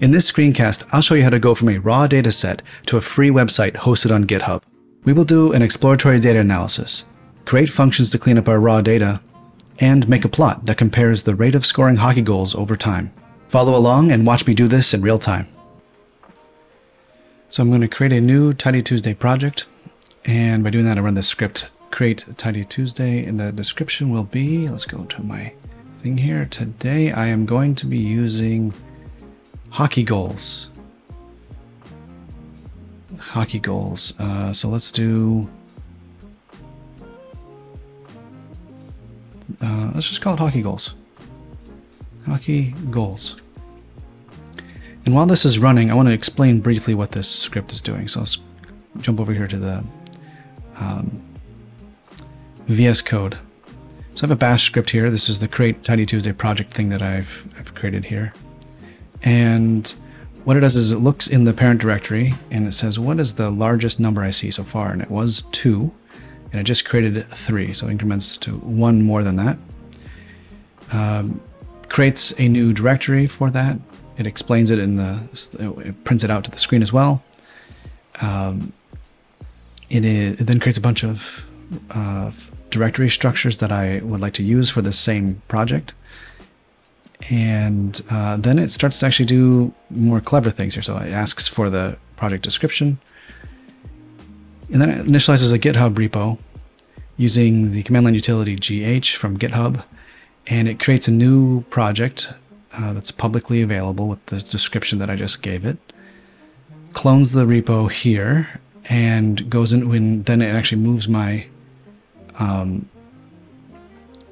In this screencast, I'll show you how to go from a raw dataset to a free website hosted on GitHub. We will do an exploratory data analysis, create functions to clean up our raw data, and make a plot that compares the rate of scoring hockey goals over time. Follow along and watch me do this in real time. So I'm going to create a new Tidy Tuesday project. And by doing that, I run the script create Tidy Tuesday. And the description will be, let's go to my thing here. Today, I am going to be using hockey goals. Hockey goals. Uh, so let's do, uh, let's just call it hockey goals. Hockey goals. And while this is running, I want to explain briefly what this script is doing. So let's jump over here to the um, VS Code. So I have a bash script here. This is the create Tidy Tuesday project thing that I've, I've created here. And what it does is it looks in the parent directory and it says, what is the largest number I see so far? And it was two, and it just created three. So increments to one more than that. Um, creates a new directory for that it explains it in the, it prints it out to the screen as well. Um, it, is, it then creates a bunch of uh, directory structures that I would like to use for the same project. And uh, then it starts to actually do more clever things here. So it asks for the project description. And then it initializes a GitHub repo using the command line utility gh from GitHub. And it creates a new project uh, that's publicly available with the description that I just gave it, clones the repo here, and goes in when then it actually moves my um,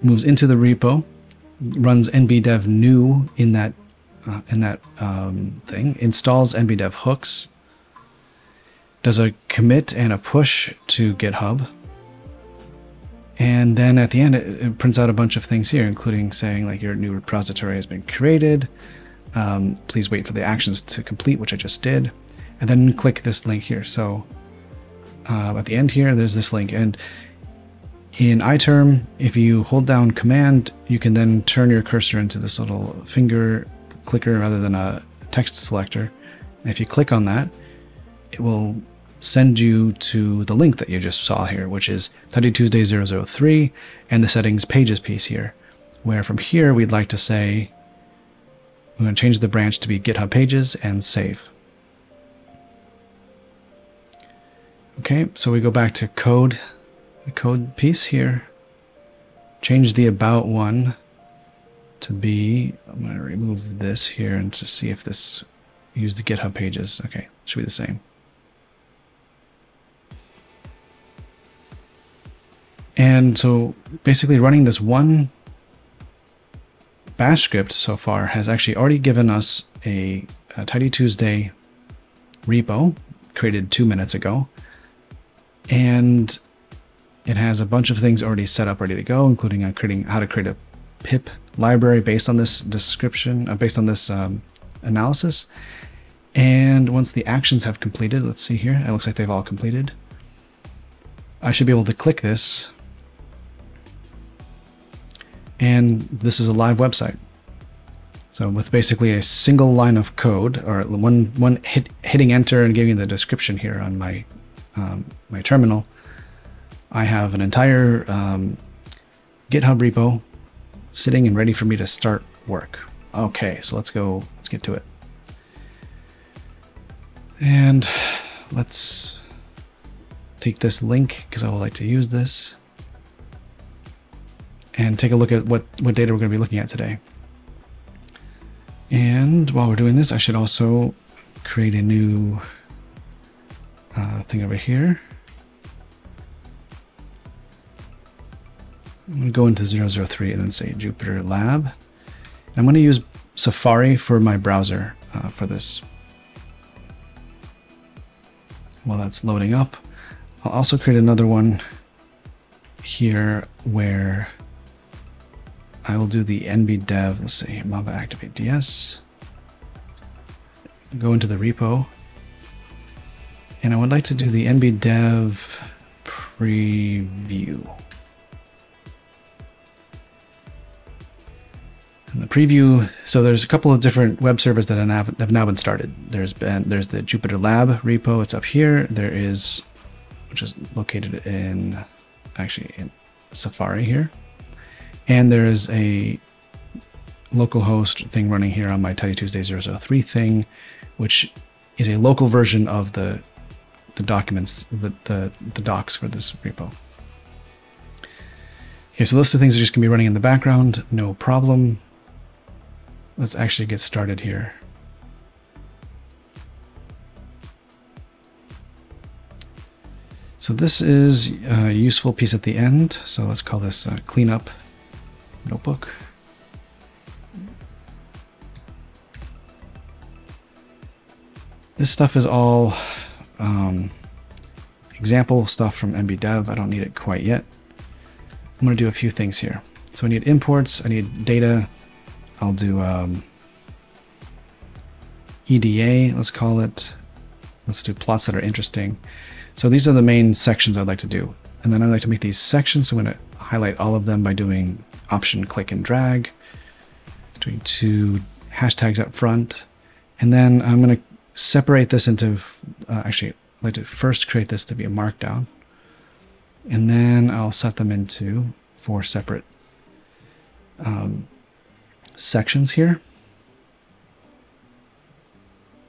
moves into the repo, runs nbdev new in that uh, in that um, thing, installs nbdev hooks, does a commit and a push to GitHub, and then at the end, it, it, prints out a bunch of things here, including saying like your new repository has been created. Um, please wait for the actions to complete, which I just did. And then click this link here. So uh, at the end here, there's this link. And in iTerm, if you hold down Command, you can then turn your cursor into this little finger clicker rather than a text selector. And if you click on that, it will send you to the link that you just saw here, which is Tidy Tuesday 003 and the settings pages piece here, where from here we'd like to say, we're going to change the branch to be GitHub pages and save. Okay, so we go back to code, the code piece here, change the about one to be, I'm going to remove this here and just see if this, use the GitHub pages. Okay, should be the same. And so basically running this one bash script so far has actually already given us a, a Tidy Tuesday repo created two minutes ago. And it has a bunch of things already set up, ready to go, including uh, creating how to create a pip library based on this description, uh, based on this um, analysis. And once the actions have completed, let's see here, it looks like they've all completed. I should be able to click this and this is a live website. So with basically a single line of code, or one one hit, hitting enter and giving the description here on my um, my terminal, I have an entire um, GitHub repo sitting and ready for me to start work. Okay, so let's go. Let's get to it. And let's take this link because I would like to use this and take a look at what, what data we're going to be looking at today. And while we're doing this, I should also create a new uh, thing over here. I'm going to go into 003 and then say Jupyter Lab. I'm going to use Safari for my browser uh, for this. While that's loading up, I'll also create another one here where I will do the nbdev, let's see, Mamba activate DS. Go into the repo. And I would like to do the nbdev preview. Preview. So there's a couple of different web servers that have now been started. There's been there's the Jupyter Lab repo. It's up here. There is, which is located in, actually in Safari here, and there is a localhost thing running here on my Tidy Tuesday 003 thing, which is a local version of the the documents, the, the, the docs for this repo. Okay, so those two things are just gonna be running in the background, no problem. Let's actually get started here. So this is a useful piece at the end. So let's call this a cleanup notebook. This stuff is all um, example stuff from nbdev. I don't need it quite yet. I'm going to do a few things here. So I need imports, I need data. I'll do um, EDA, let's call it. Let's do plots that are interesting. So these are the main sections I'd like to do. And then I'd like to make these sections. So I'm going to highlight all of them by doing option click and drag, doing two hashtags up front. And then I'm going to separate this into, uh, actually, I'd like to first create this to be a markdown. And then I'll set them into four separate um, sections here.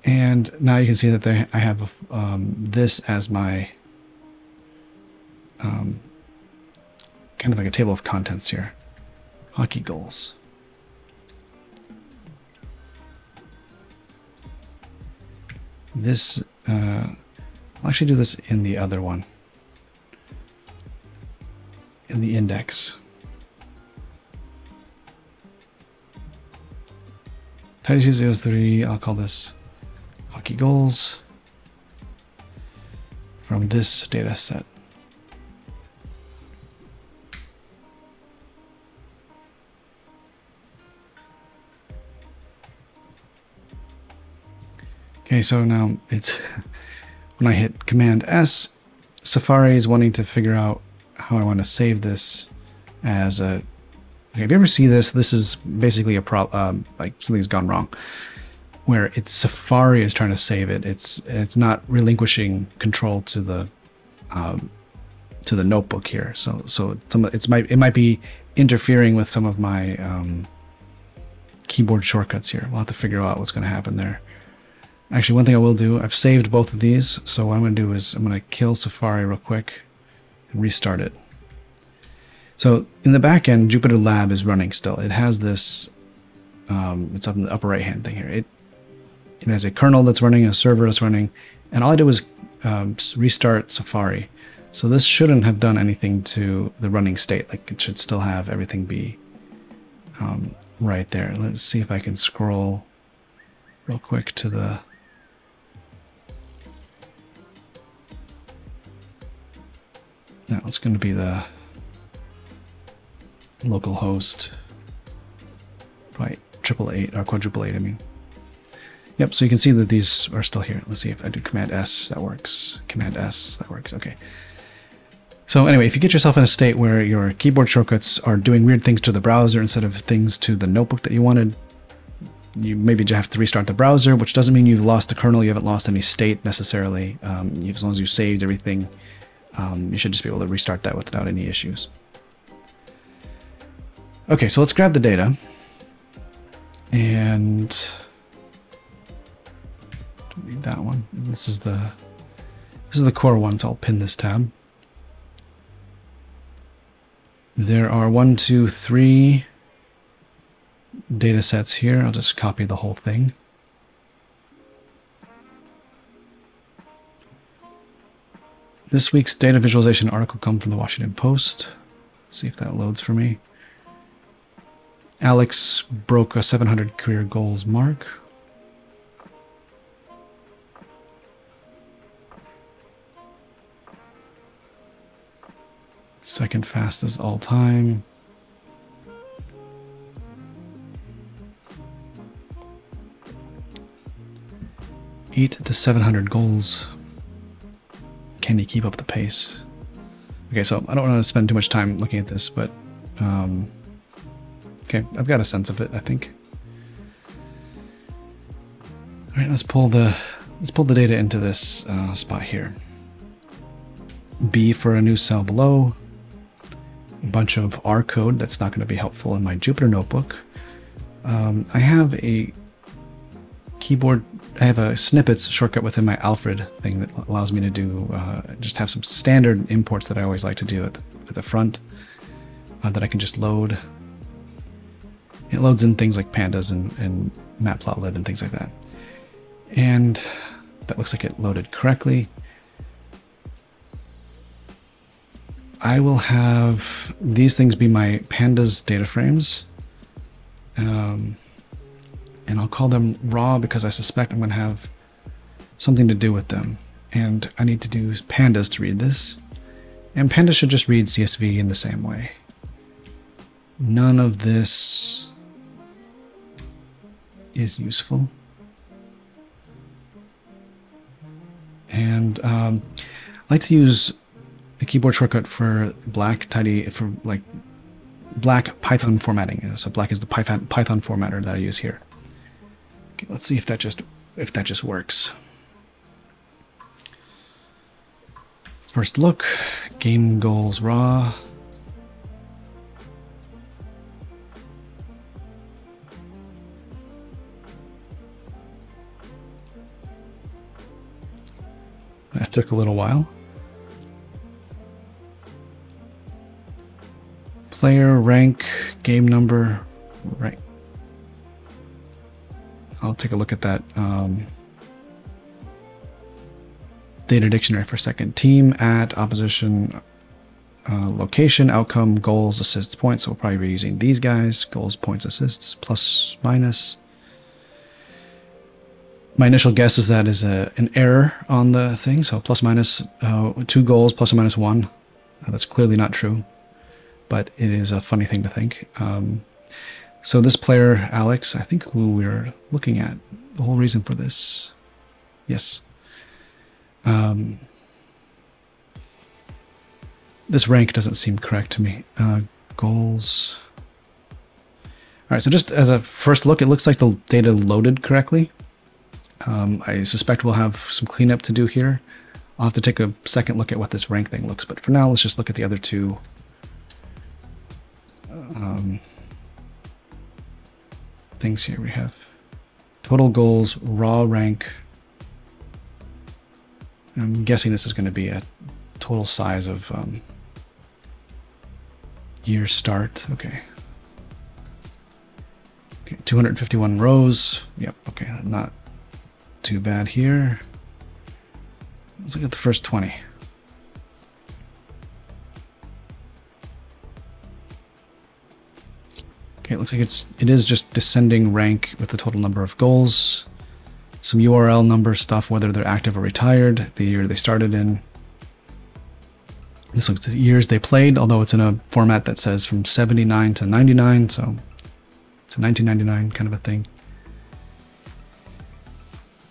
And now you can see that they, I have um, this as my um, kind of like a table of contents here. Hockey goals. This, uh, I'll actually do this in the other one. In the index. Tidy Tuesdays 3, I'll call this hockey goals from this data set. Okay, so now it's when I hit Command S, Safari is wanting to figure out how I want to save this as a. Okay, you ever see this, this is basically a problem, um, like something's gone wrong, where it's Safari is trying to save it. It's it's not relinquishing control to the um, to the notebook here. So so some it's might it might be interfering with some of my um, keyboard shortcuts here. We'll have to figure out what's going to happen there. Actually, one thing I will do, I've saved both of these, so what I'm going to do is I'm going to kill Safari real quick and restart it. So in the back end, Jupyter Lab is running still. It has this, um, it's up in the upper right hand thing here. It, it has a kernel that's running, a server that's running, and all I did was um, restart Safari. So this shouldn't have done anything to the running state. Like it should still have everything be um, right there. Let's see if I can scroll real quick to the it's going to be the local host, right? Triple eight or quadruple eight, I mean. Yep, so you can see that these are still here. Let's see if I do Command S, that works. Command S, that works. Okay. So anyway, if you get yourself in a state where your keyboard shortcuts are doing weird things to the browser instead of things to the notebook that you wanted, you maybe just have to restart the browser, which doesn't mean you've lost the kernel, you haven't lost any state necessarily. Um, as long as you saved everything um, you should just be able to restart that without any issues. Okay, so let's grab the data. And don't need that one. this is the this is the core one, so I'll pin this tab. There are one, two, three data sets here. I'll just copy the whole thing. This week's data visualization article come from the Washington Post. see if that loads for me. Alex broke a 700 career goals mark. Second fastest all time. Eight to 700 goals can he keep up the pace? Okay, so I don't want to spend too much time looking at this, but um, Okay, I've got a sense of it, I think. All right, let's pull the let's pull the data into this uh, spot here. B for a new cell below. A bunch of R code that's not going to be helpful in my Jupyter notebook. Um, I have a keyboard I have a snippets shortcut within my Alfred thing that allows me to do uh, just have some standard imports that I always like to do at the, at the front uh, that I can just load. It loads in things like pandas and, and matplotlib and things like that. And that looks like it loaded correctly. I will have these things be my pandas data frames. Um, and I'll call them raw because I suspect I'm going to have something to do with them. And I need to do pandas to read this. And pandas should just read CSV in the same way. None of this is useful. And um, I like to use the keyboard shortcut for black tidy for like black Python formatting. So black is the Python Python formatter that I use here. Okay, let's see if that just if that just works. First look, game goals raw. That took a little while. Player, rank, game number, right. I'll take a look at that um, data dictionary for a second. Team, at, opposition, uh, location, outcome, goals, assists, points. So we'll probably be using these guys, goals, points, assists, plus, minus. My initial guess is that is a, an error on the thing. So plus, minus, uh, two goals, plus or minus one. Uh, that's clearly not true, but it is a funny thing to think. Um, so this player, Alex, I think who we're looking at, the whole reason for this, yes. Um, this rank doesn't seem correct to me. Uh, goals. All right, so just as a first look, it looks like the data loaded correctly. Um, I suspect we'll have some cleanup to do here. I'll have to take a second look at what this rank thing looks, but for now, let's just look at the other two. Um, things here. We have total goals, raw rank. I'm guessing this is going to be a total size of um, year start. Okay. Okay, 251 rows. Yep, okay, not too bad here. Let's look at the first 20. Okay, it looks like it's it is just descending rank with the total number of goals. Some URL number stuff, whether they're active or retired, the year they started in. This looks at the years they played, although it's in a format that says from 79 to 99, so it's a 1999 kind of a thing.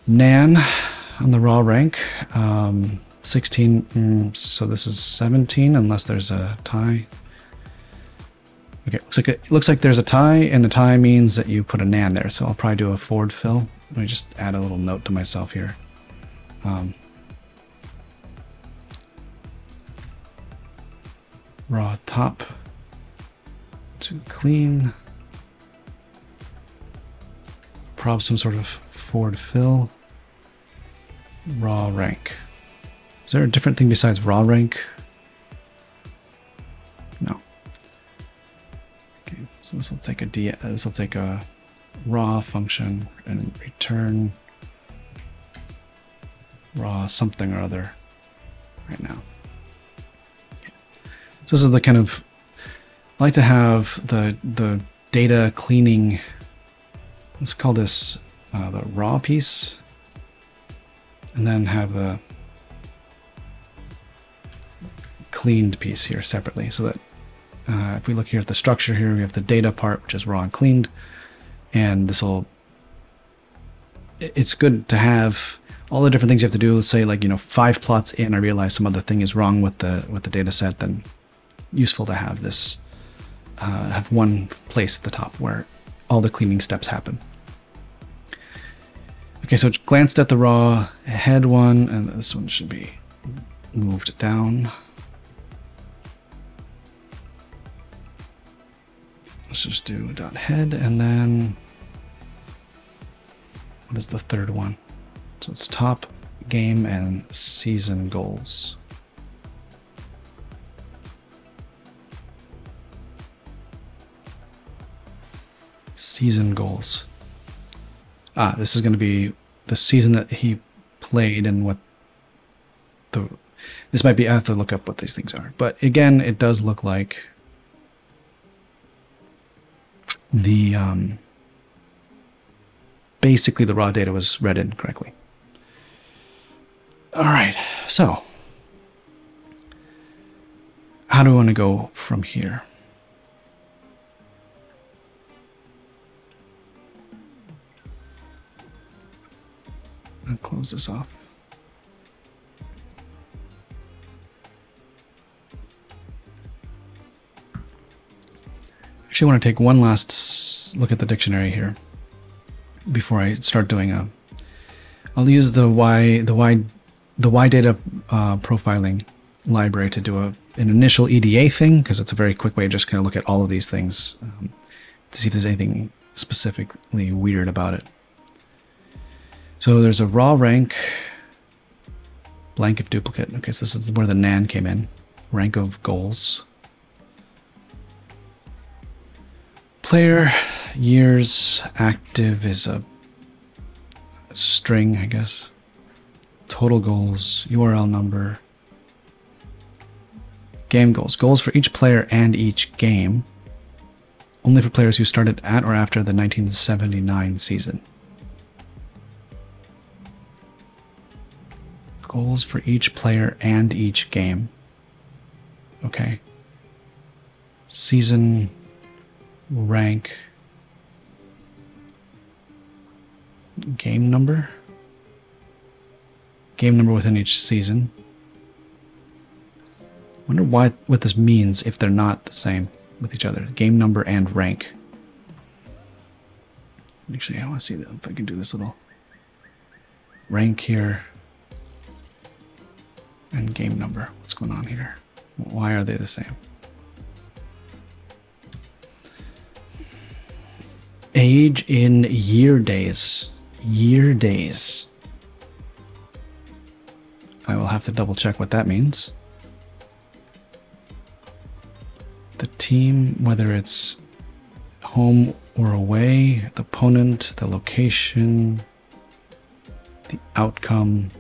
Nan on the raw rank, um, 16, mm, so this is 17 unless there's a tie. Okay, looks like it looks like there's a tie, and the tie means that you put a nan there. So I'll probably do a forward fill. Let me just add a little note to myself here. Um, raw top to clean. Prob some sort of forward fill. Raw rank. Is there a different thing besides raw rank? No. Okay, so this will take a d. This will take a raw function and return raw something or other right now. So this is the kind of I like to have the the data cleaning. Let's call this uh, the raw piece, and then have the cleaned piece here separately, so that uh, if we look here at the structure here, we have the data part, which is raw and cleaned. And this will, it's good to have all the different things you have to do. Let's say like, you know, five plots in, I realize some other thing is wrong with the, with the data set, then useful to have this uh, have one place at the top where all the cleaning steps happen. Okay, so it glanced at the raw head one, and this one should be moved down. Let's just do dot head, and then what is the third one? So it's top game and season goals. Season goals. Ah, this is going to be the season that he played and what the. This might be. I have to look up what these things are. But again, it does look like the. Um, basically, the raw data was read in correctly. All right, so how do we want to go from here? I'll close this off. Actually, I want to take one last look at the dictionary here before I start doing a. I'll use the Y the Y the Y data uh, profiling library to do a an initial EDA thing because it's a very quick way to just kind of look at all of these things um, to see if there's anything specifically weird about it. So there's a raw rank, blank if duplicate. Okay, so this is where the NaN came in. Rank of goals. Player years active is a string, I guess. Total goals, URL number. Game goals. Goals for each player and each game. Only for players who started at or after the 1979 season. Goals for each player and each game. Okay. Season rank game number. Game number within each season. Wonder why what this means if they're not the same with each other. Game number and rank. Actually, I want to see if I can do this little rank here and game number. What's going on here? Why are they the same? Age in year days. Year days. I will have to double check what that means. The team, whether it's home or away, the opponent, the location, the outcome,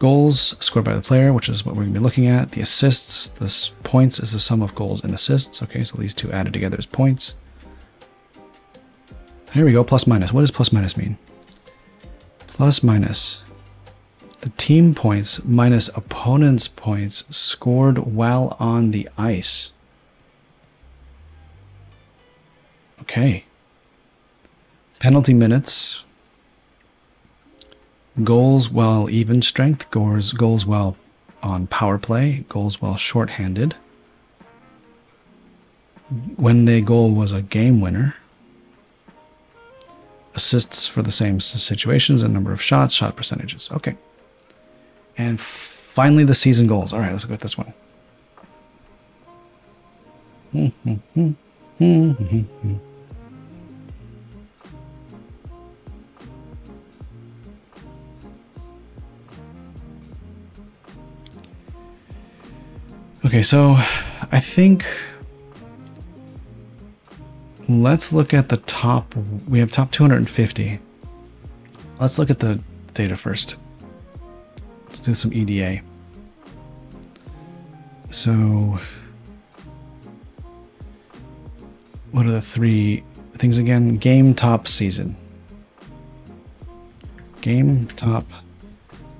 Goals scored by the player, which is what we're going to be looking at. The assists, this points is the sum of goals and assists. Okay, so these two added together is points. Here we go, plus minus. What does plus minus mean? Plus minus. The team points minus opponent's points scored while on the ice. Okay. Penalty minutes, Goals while even strength, goals, goals while on power play, goals while shorthanded. When the goal was a game winner. Assists for the same situations, a number of shots, shot percentages. Okay. And finally, the season goals. All right, let's look at this one. Hmm, hmm, hmm. Okay, so I think let's look at the top. We have top 250. Let's look at the data first. Let's do some EDA. So, what are the three things again? Game top season. Game top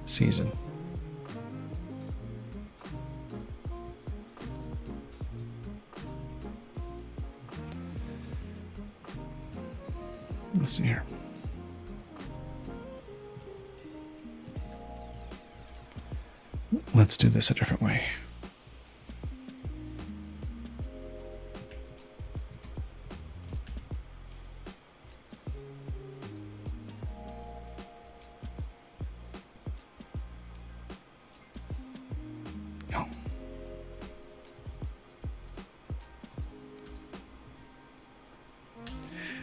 season. let's see here. Let's do this a different way. No.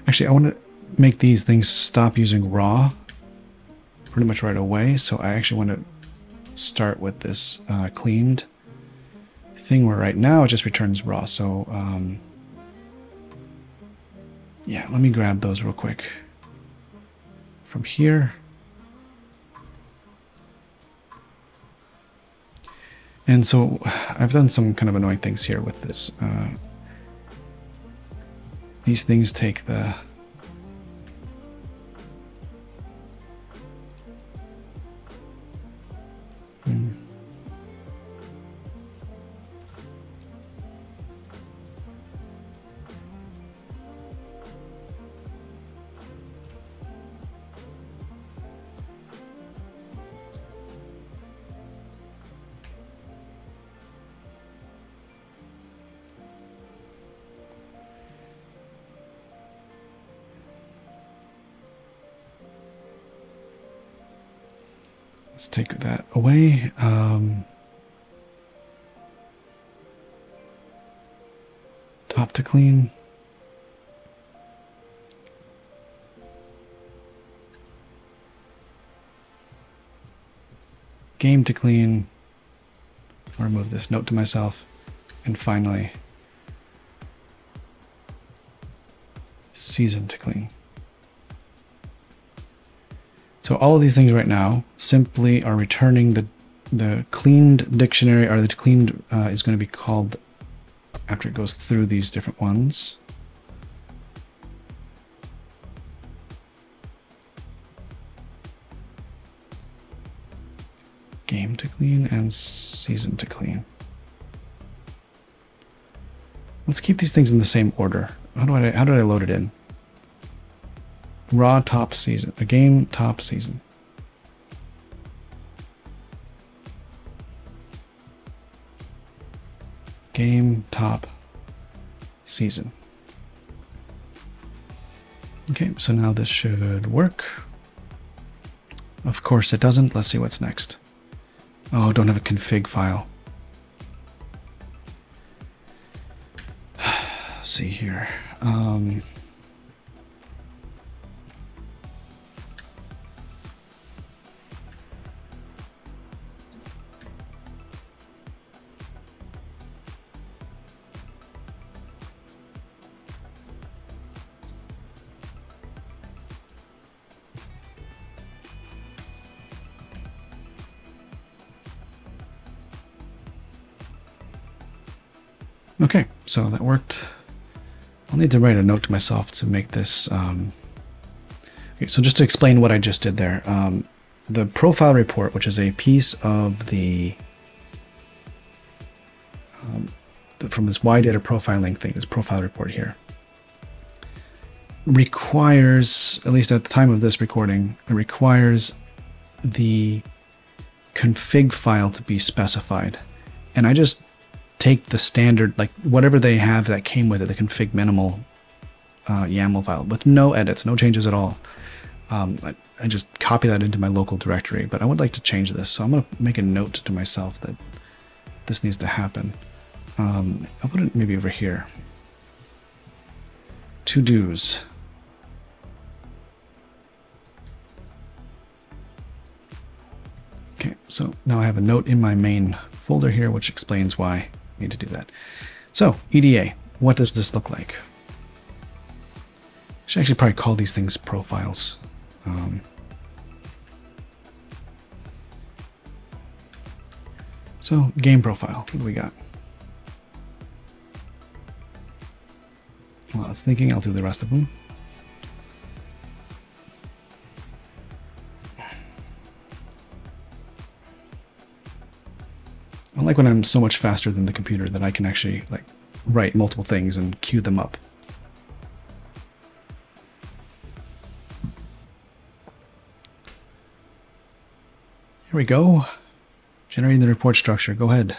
Actually, I want to make these things stop using raw pretty much right away. So I actually want to start with this uh, cleaned thing where right now it just returns raw. So um, yeah, let me grab those real quick from here. And so I've done some kind of annoying things here with this. Uh, these things take the this note to myself. And finally, season to clean. So all of these things right now simply are returning the the cleaned dictionary or the cleaned uh, is going to be called after it goes through these different ones. Game to clean and season to clean. Let's keep these things in the same order. How do I how did I load it in? Raw top season. A game top season. Game top season. Okay, so now this should work. Of course it doesn't. Let's see what's next. Oh, don't have a config file. See here. Um, Okay, so that worked. I'll need to write a note to myself to make this. Um... Okay, so just to explain what I just did there, um, the profile report, which is a piece of the um, from this Y data profiling thing, this profile report here, requires, at least at the time of this recording, it requires the config file to be specified. And I just take the standard, like whatever they have that came with it, the config minimal uh, YAML file with no edits, no changes at all. Um, I, I, just copy that into my local directory, but I would like to change this. So I'm going to make a note to myself that this needs to happen. Um, I'll put it maybe over here. To dos. Okay, so now I have a note in my main folder here, which explains why need to do that. So, EDA, what does this look like? Should actually probably call these things profiles. Um, so, game profile, what do we got? Well, I was thinking I'll do the rest of them. Like when I'm so much faster than the computer that I can actually like write multiple things and queue them up. Here we go. Generating the report structure. Go ahead.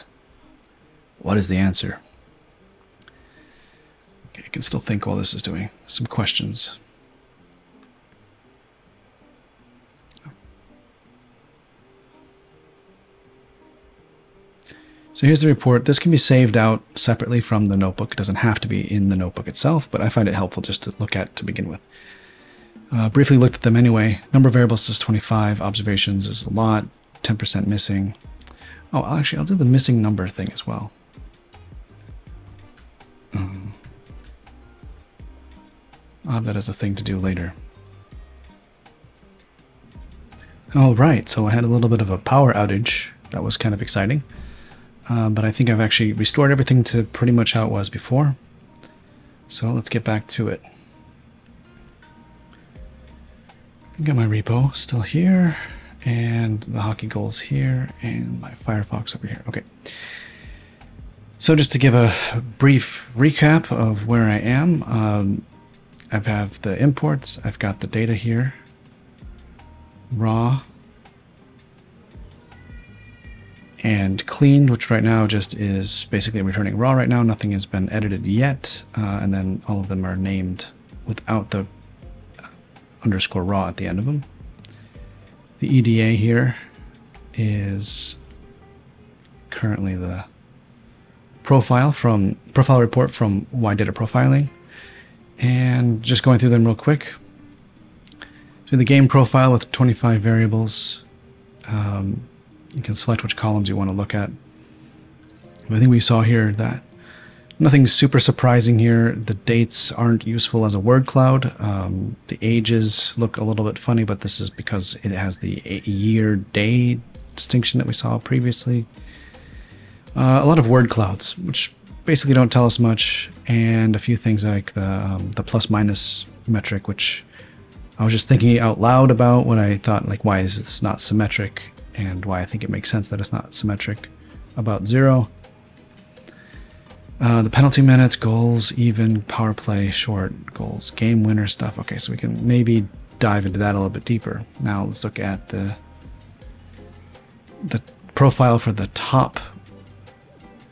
What is the answer? Okay, I can still think while this is doing some questions. So here's the report. This can be saved out separately from the notebook. It doesn't have to be in the notebook itself, but I find it helpful just to look at to begin with. Uh, briefly looked at them anyway. Number of variables is 25. Observations is a lot. 10% missing. Oh, actually, I'll do the missing number thing as well. Um, I'll have that as a thing to do later. All right, so I had a little bit of a power outage. That was kind of exciting. Uh, but I think I've actually restored everything to pretty much how it was before. So let's get back to it. Got my repo still here, and the hockey goals here, and my Firefox over here. Okay. So just to give a brief recap of where I am, um, I have the imports, I've got the data here, raw, and cleaned, which right now just is basically returning raw right now. Nothing has been edited yet, uh, and then all of them are named without the underscore raw at the end of them. The EDA here is currently the profile from profile report from Y Data Profiling. And just going through them real quick. So the game profile with 25 variables. Um, you can select which columns you want to look at. I think we saw here that Nothing super surprising here. The dates aren't useful as a word cloud. Um, the ages look a little bit funny, but this is because it has the year day distinction that we saw previously. Uh, a lot of word clouds, which basically don't tell us much, and a few things like the, um, the plus minus metric, which I was just thinking out loud about when I thought, like, why is this not symmetric, and why I think it makes sense that it's not symmetric about zero. Uh, the penalty minutes, goals, even, power play, short, goals, game winner stuff. Okay, so we can maybe dive into that a little bit deeper. Now let's look at the the profile for the top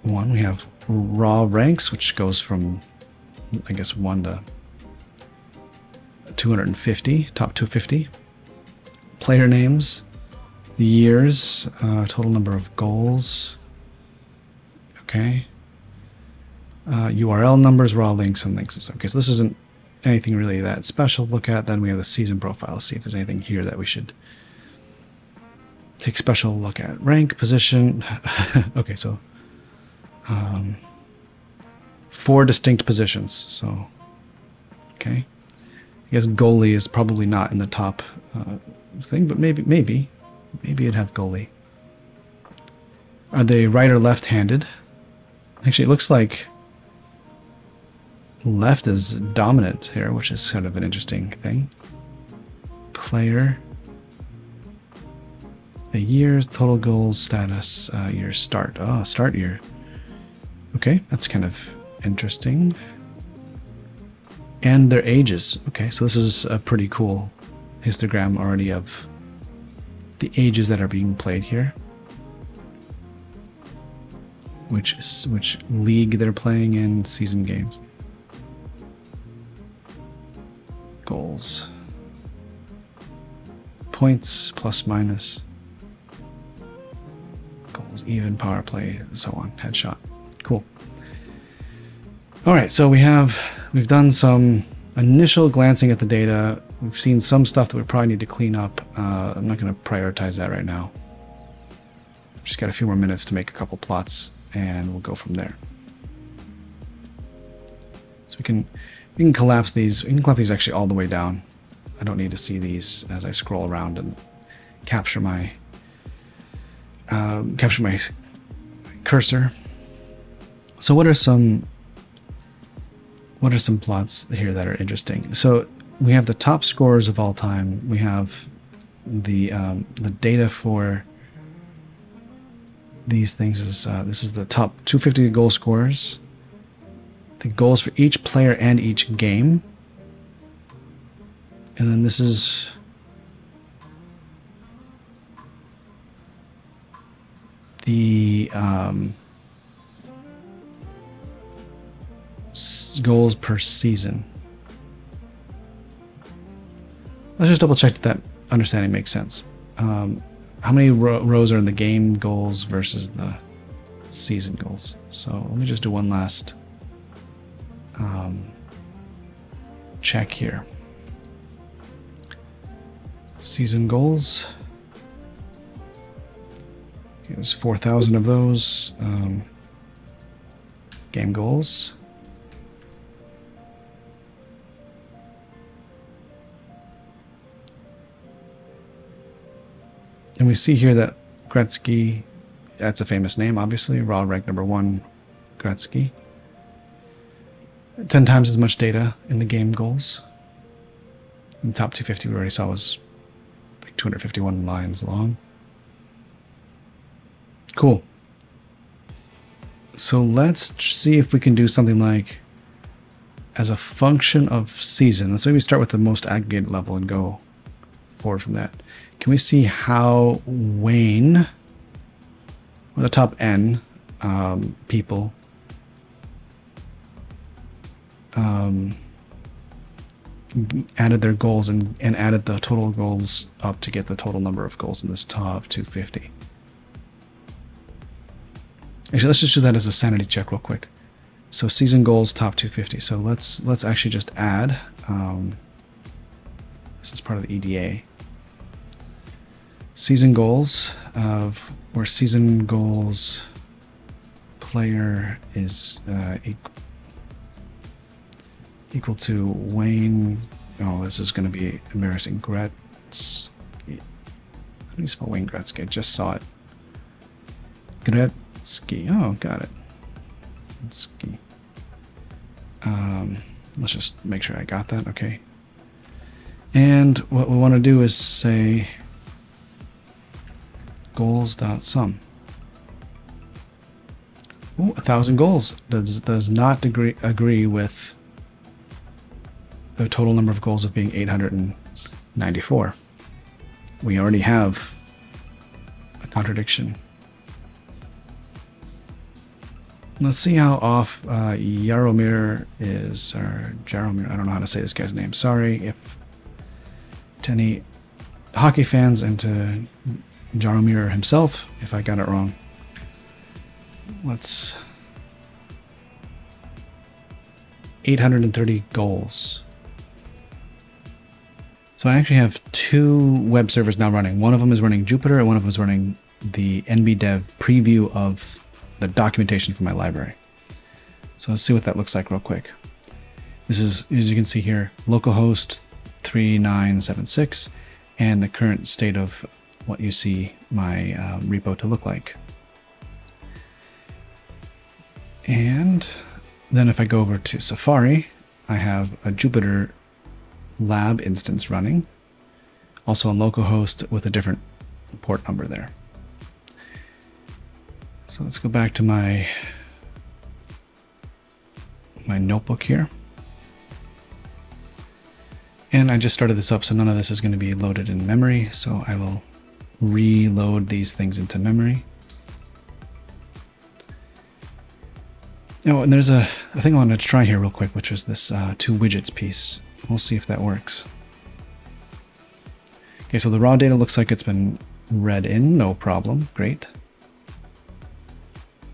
one. We have raw ranks, which goes from, I guess, 1 to 250, top 250. Player names, the years, uh, total number of goals. Okay uh, URL numbers, raw links, and links. Okay, so this isn't anything really that special to look at. Then we have the season profile. see if there's anything here that we should take special look at. Rank, position. okay, so um, four distinct positions. So, okay. I guess goalie is probably not in the top uh, thing, but maybe, maybe, maybe it'd have goalie. Are they right or left-handed? Actually, it looks like left is dominant here, which is kind of an interesting thing. Player. The years, total goals, status, uh, year start. Oh, start year. Okay, that's kind of interesting. And their ages. Okay, so this is a pretty cool histogram already of the ages that are being played here. Which which league they're playing in season games. goals. Points, plus, minus. Goals, even, power play, and so on. Headshot. Cool. All right, so we have, we've done some initial glancing at the data. We've seen some stuff that we probably need to clean up. Uh, I'm not going to prioritize that right now. Just got a few more minutes to make a couple plots and we'll go from there. So we can we can collapse these. We can collapse these actually all the way down. I don't need to see these as I scroll around and capture my um, capture my cursor. So what are some what are some plots here that are interesting? So we have the top scores of all time. We have the um, the data for these things is uh, this is the top 250 goal scorers the goals for each player and each game. And then this is the um, goals per season. Let's just double check that that understanding makes sense. Um, how many ro rows are in the game goals versus the season goals. So let me just do one last um, check here. Season goals. Okay, there's 4,000 of those. Um, game goals. And we see here that Gretzky, that's a famous name, obviously, raw rank number one, Gretzky. 10 times as much data in the game goals. And the top 250 we already saw was like 251 lines long. Cool. So let's see if we can do something like as a function of season. Let's maybe start with the most aggregated level and go forward from that. Can we see how Wayne, or the top N um, people, um, added their goals and, and added the total goals up to get the total number of goals in this top 250. Actually, let's just do that as a sanity check real quick. So season goals top 250. So let's let's actually just add. Um, this is part of the EDA. Season goals of where season goals player is uh, equal to Wayne. Oh, this is going to be embarrassing. Gretzky. How do you spell Wayne Gretzky? I just saw it. Gretzky. Oh, got it. Gretzky. Um, let's just make sure I got that. Okay. And what we want to do is say goals.sum. Ooh, a thousand goals does does not agree agree with the total number of goals of being 894. We already have a contradiction. Let's see how off uh, Yaromir is, or Jaromir, I don't know how to say this guy's name. Sorry if to any hockey fans and to Jaromir himself, if I got it wrong. Let's... 830 goals. So I actually have two web servers now running. One of them is running Jupyter and one of them is running the NBDev preview of the documentation for my library. So let's see what that looks like real quick. This is, as you can see here, localhost 3976 and the current state of what you see my uh, repo to look like. And then if I go over to Safari, I have a Jupyter lab instance running, also on localhost with a different port number there. So let's go back to my my notebook here. And I just started this up, so none of this is going to be loaded in memory. So I will reload these things into memory. Oh, and there's a, a thing I wanted to try here real quick, which was this uh, two widgets piece. We'll see if that works. Okay, so the raw data looks like it's been read in, no problem, great.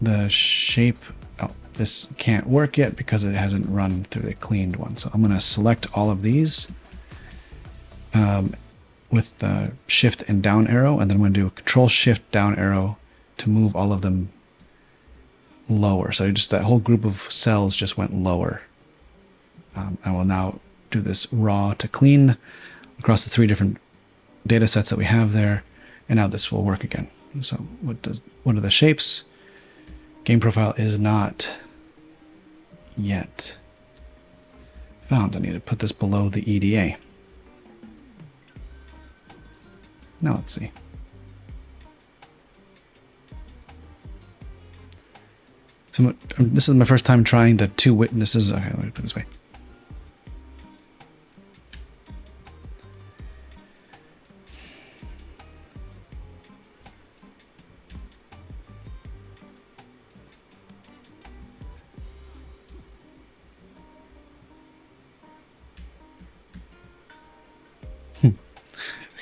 The shape, oh, this can't work yet because it hasn't run through the cleaned one. So I'm gonna select all of these um, with the shift and down arrow, and then I'm gonna do a control shift down arrow to move all of them lower. So just that whole group of cells just went lower. Um, I will now do this raw to clean across the three different data sets that we have there. And now this will work again. So what does what are the shapes? Game profile is not yet found. I need to put this below the EDA. Now let's see. So this is my first time trying the two witnesses. Okay, let me put this way.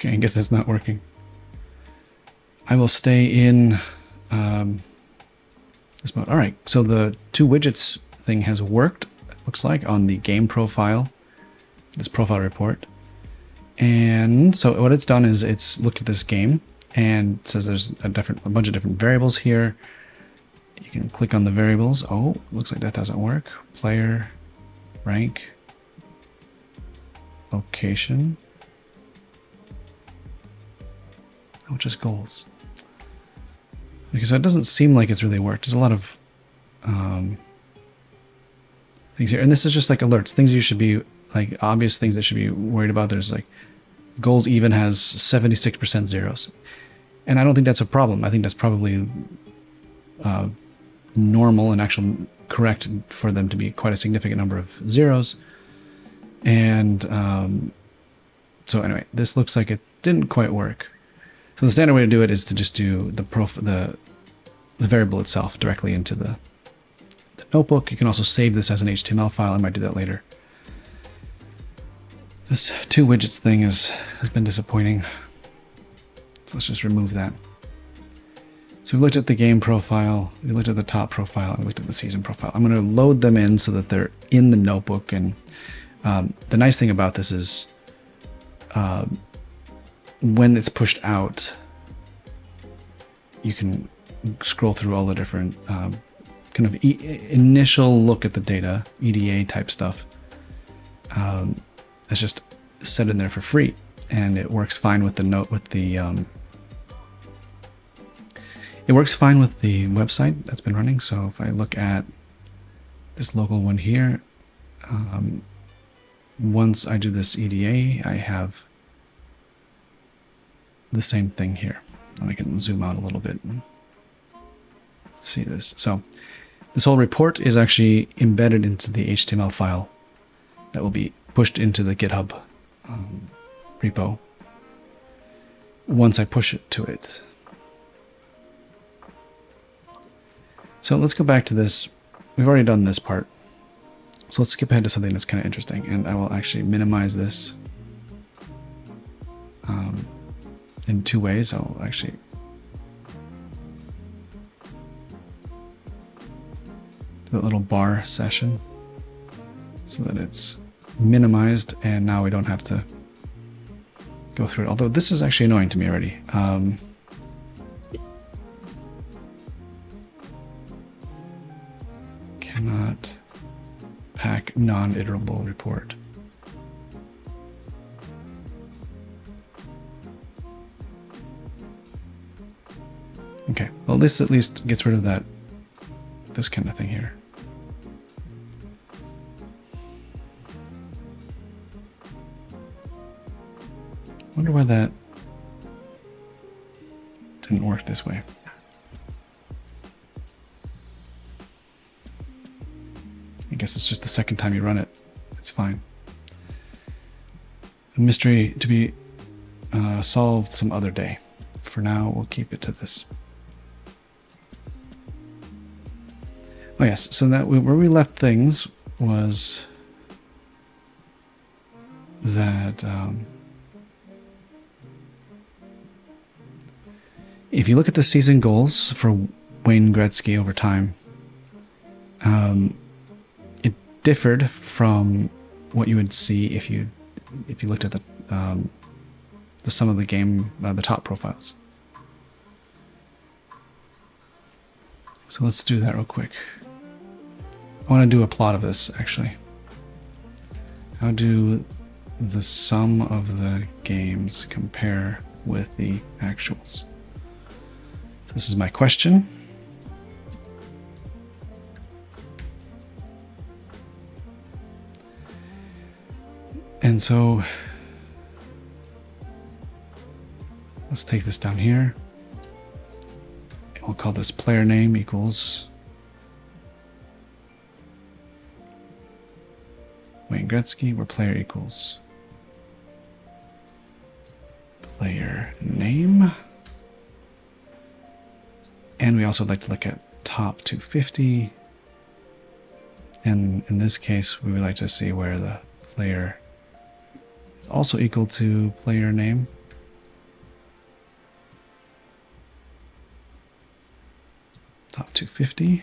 Okay, I guess that's not working. I will stay in um, this mode. All right, so the two widgets thing has worked, looks like, on the game profile, this profile report. And so what it's done is it's looked at this game and says there's a different, a bunch of different variables here. You can click on the variables. Oh, looks like that doesn't work. Player, rank, location. Oh, just goals. Because that doesn't seem like it's really worked. There's a lot of um, things here. And this is just like alerts, things you should be, like obvious things that should be worried about. There's like goals even has 76% zeros. And I don't think that's a problem. I think that's probably uh, normal and actual correct for them to be quite a significant number of zeros. And um, so anyway, this looks like it didn't quite work. So the standard way to do it is to just do the prof the the variable itself directly into the, the notebook. You can also save this as an HTML file. I might do that later. This two widgets thing is, has been disappointing. So let's just remove that. So we looked at the game profile, we looked at the top profile, and we looked at the season profile. I'm going to load them in so that they're in the notebook. And um, the nice thing about this is um, when it's pushed out, you can scroll through all the different um, kind of e initial look at the data, EDA type stuff. Um, it's just set in there for free, and it works fine with the note with the. Um, it works fine with the website that's been running. So if I look at this local one here, um, once I do this EDA, I have the same thing here. And I can zoom out a little bit and see this. So this whole report is actually embedded into the HTML file that will be pushed into the GitHub um, repo once I push it to it. So let's go back to this. We've already done this part. So let's skip ahead to something that's kind of interesting. And I will actually minimize this um, in two ways. I'll actually do that little bar session so that it's minimized and now we don't have to go through it. Although this is actually annoying to me already. Um, cannot pack non-iterable report. Okay, well this at least gets rid of that, this kind of thing here. wonder why that didn't work this way. I guess it's just the second time you run it. It's fine. A mystery to be uh, solved some other day. For now, we'll keep it to this. Oh yes, so that we, where we left things was that um, if you look at the season goals for Wayne Gretzky over time, um, it differed from what you would see if you if you looked at the um, the sum of the game, uh, the top profiles. So let's do that real quick. I want to do a plot of this actually. How do the sum of the games compare with the actuals? So this is my question. And so let's take this down here. We'll call this player name equals Wayne Gretzky, where player equals player name. And we also like to look at top 250. And in this case, we would like to see where the player is also equal to player name. Top 250.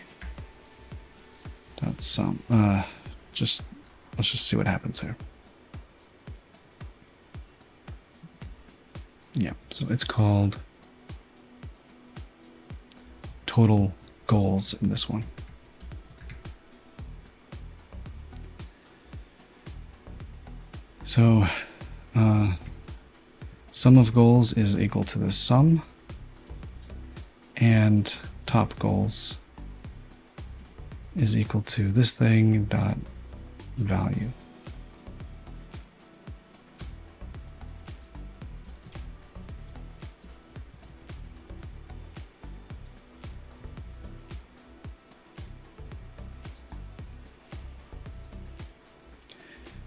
That's some. Uh, just let's just see what happens here. Yeah, so it's called total goals in this one. So, uh, sum of goals is equal to the sum, and top goals is equal to this thing dot value.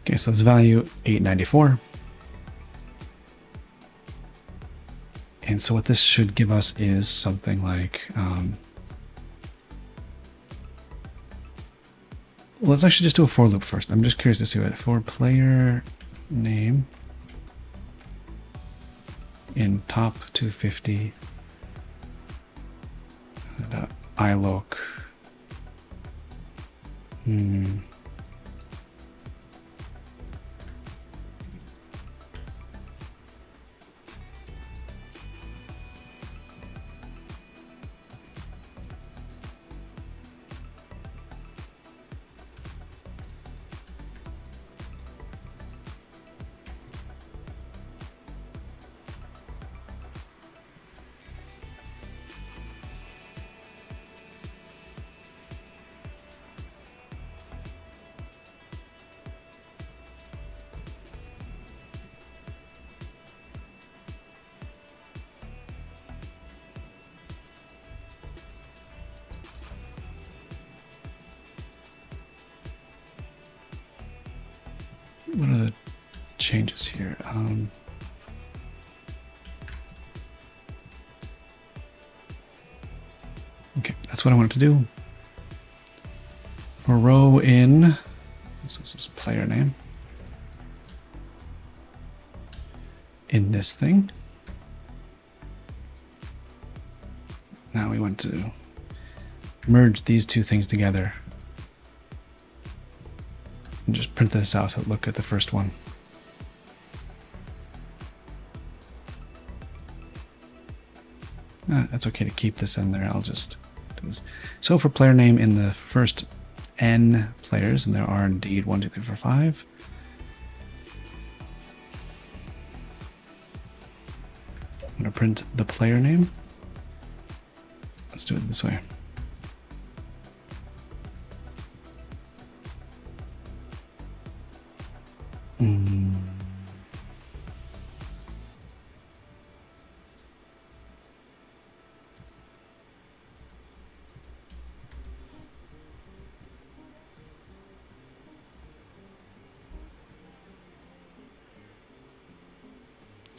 Okay, so it's value 894. And so what this should give us is something like, um, let's actually just do a for loop first. I'm just curious to see what for player name in top 250 uh, iloc. Hmm. Merge these two things together and just print this out so look at the first one. Uh, that's okay to keep this in there. I'll just do this. So for player name in the first n players, and there are indeed one, two, three, four, five. I'm going to print the player name. Let's do it this way.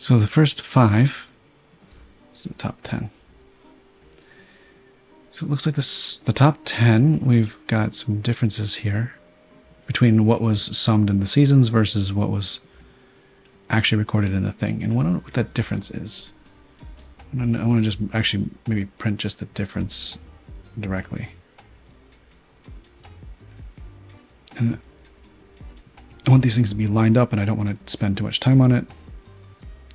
So the first five is the top 10. So it looks like this the top 10, we've got some differences here between what was summed in the seasons versus what was actually recorded in the thing. And wonder what that difference is. I want to just actually maybe print just the difference directly. And I want these things to be lined up and I don't want to spend too much time on it.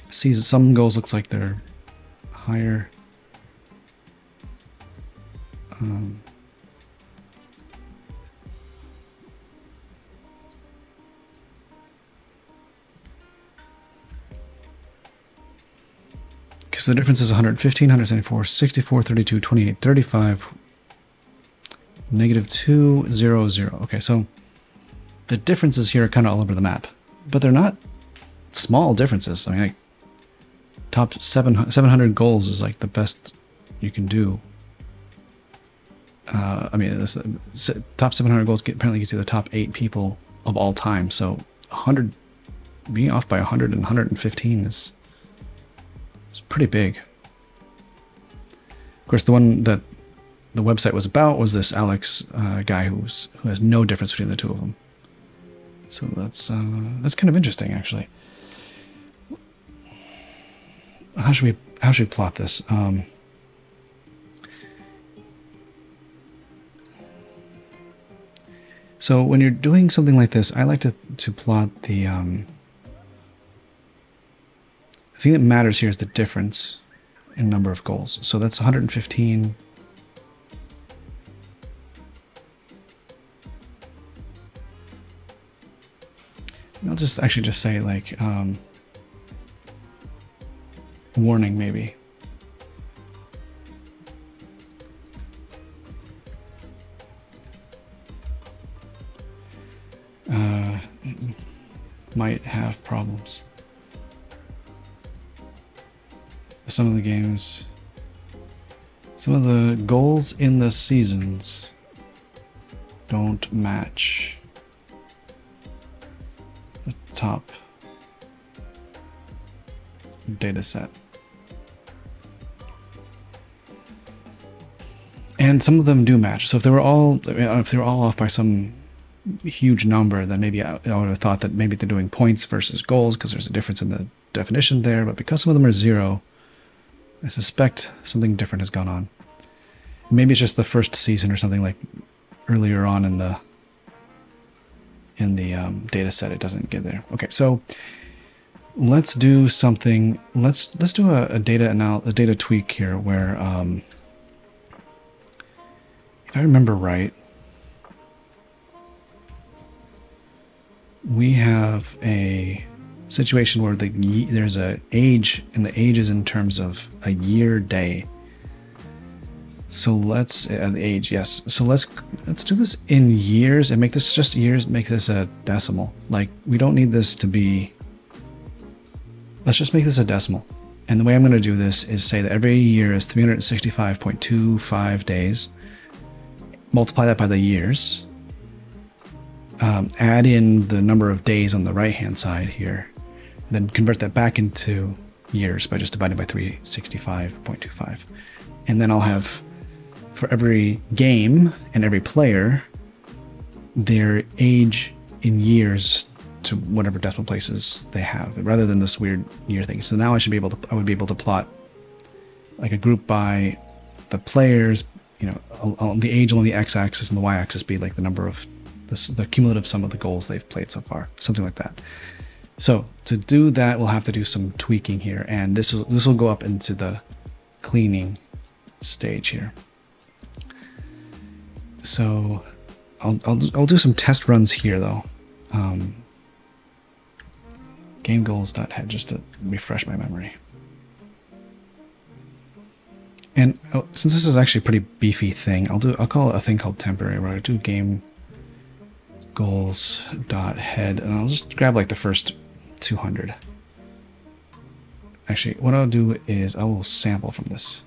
See, some goals looks like they're higher. Um, because the difference is 115, 174, 64, 32, 28, 35, negative 2, 0, 0. Okay, so the differences here are kind of all over the map, but they're not small differences. I mean, like, top seven, 700 goals is like the best you can do. Uh, I mean, this, top 700 goals get, apparently gets you the top eight people of all time. So 100, being off by 100 and 115 is, is pretty big. Of course, the one that the website was about was this Alex uh, guy who's who has no difference between the two of them. So that's uh, that's kind of interesting, actually. How should we how should we plot this? Um, So when you're doing something like this, I like to, to plot the, um, the thing that matters here is the difference in number of goals. So that's 115. I'll just actually just say like um, warning maybe. Uh, might have problems. Some of the games, some of the goals in the seasons don't match the top data set. And some of them do match. So if they were all if they were all off by some huge number, then maybe I, would have thought that maybe they're doing points versus goals because there's a difference in the definition there. But because some of them are zero, I suspect something different has gone on. Maybe it's just the first season or something like earlier on in the in the um, data set. It doesn't get there. Okay, so let's do something. Let's let's do a, a data anal a data tweak here where, um, I remember right, we have a situation where the there's a age and the age is in terms of a year day. So let's uh, the age yes. So let's let's do this in years and make this just years make this a decimal. Like we don't need this to be let's just make this a decimal. And the way i'm going to do this is say that every year is 365.25 days multiply that by the years um, add in the number of days on the right hand side here and then convert that back into years by just dividing by 365.25. And then I'll have for every game and every player their age in years to whatever decimal places they have rather than this weird year thing. So now I should be able to I would be able to plot like a group by the players, you know, the age along the x-axis and the y-axis be like the number of the, the cumulative sum of the goals they've played so far, something like that. So to do that, we'll have to do some tweaking here, and this will this will go up into the cleaning stage here. So I'll I'll I'll do some test runs here though. Um, game goals.head just to refresh my memory. And oh, since this is actually a pretty beefy thing, I'll do I'll call it a thing called temporary where I do game goals dot head and I'll just grab like the first 200. Actually, what I'll do is I will sample from this.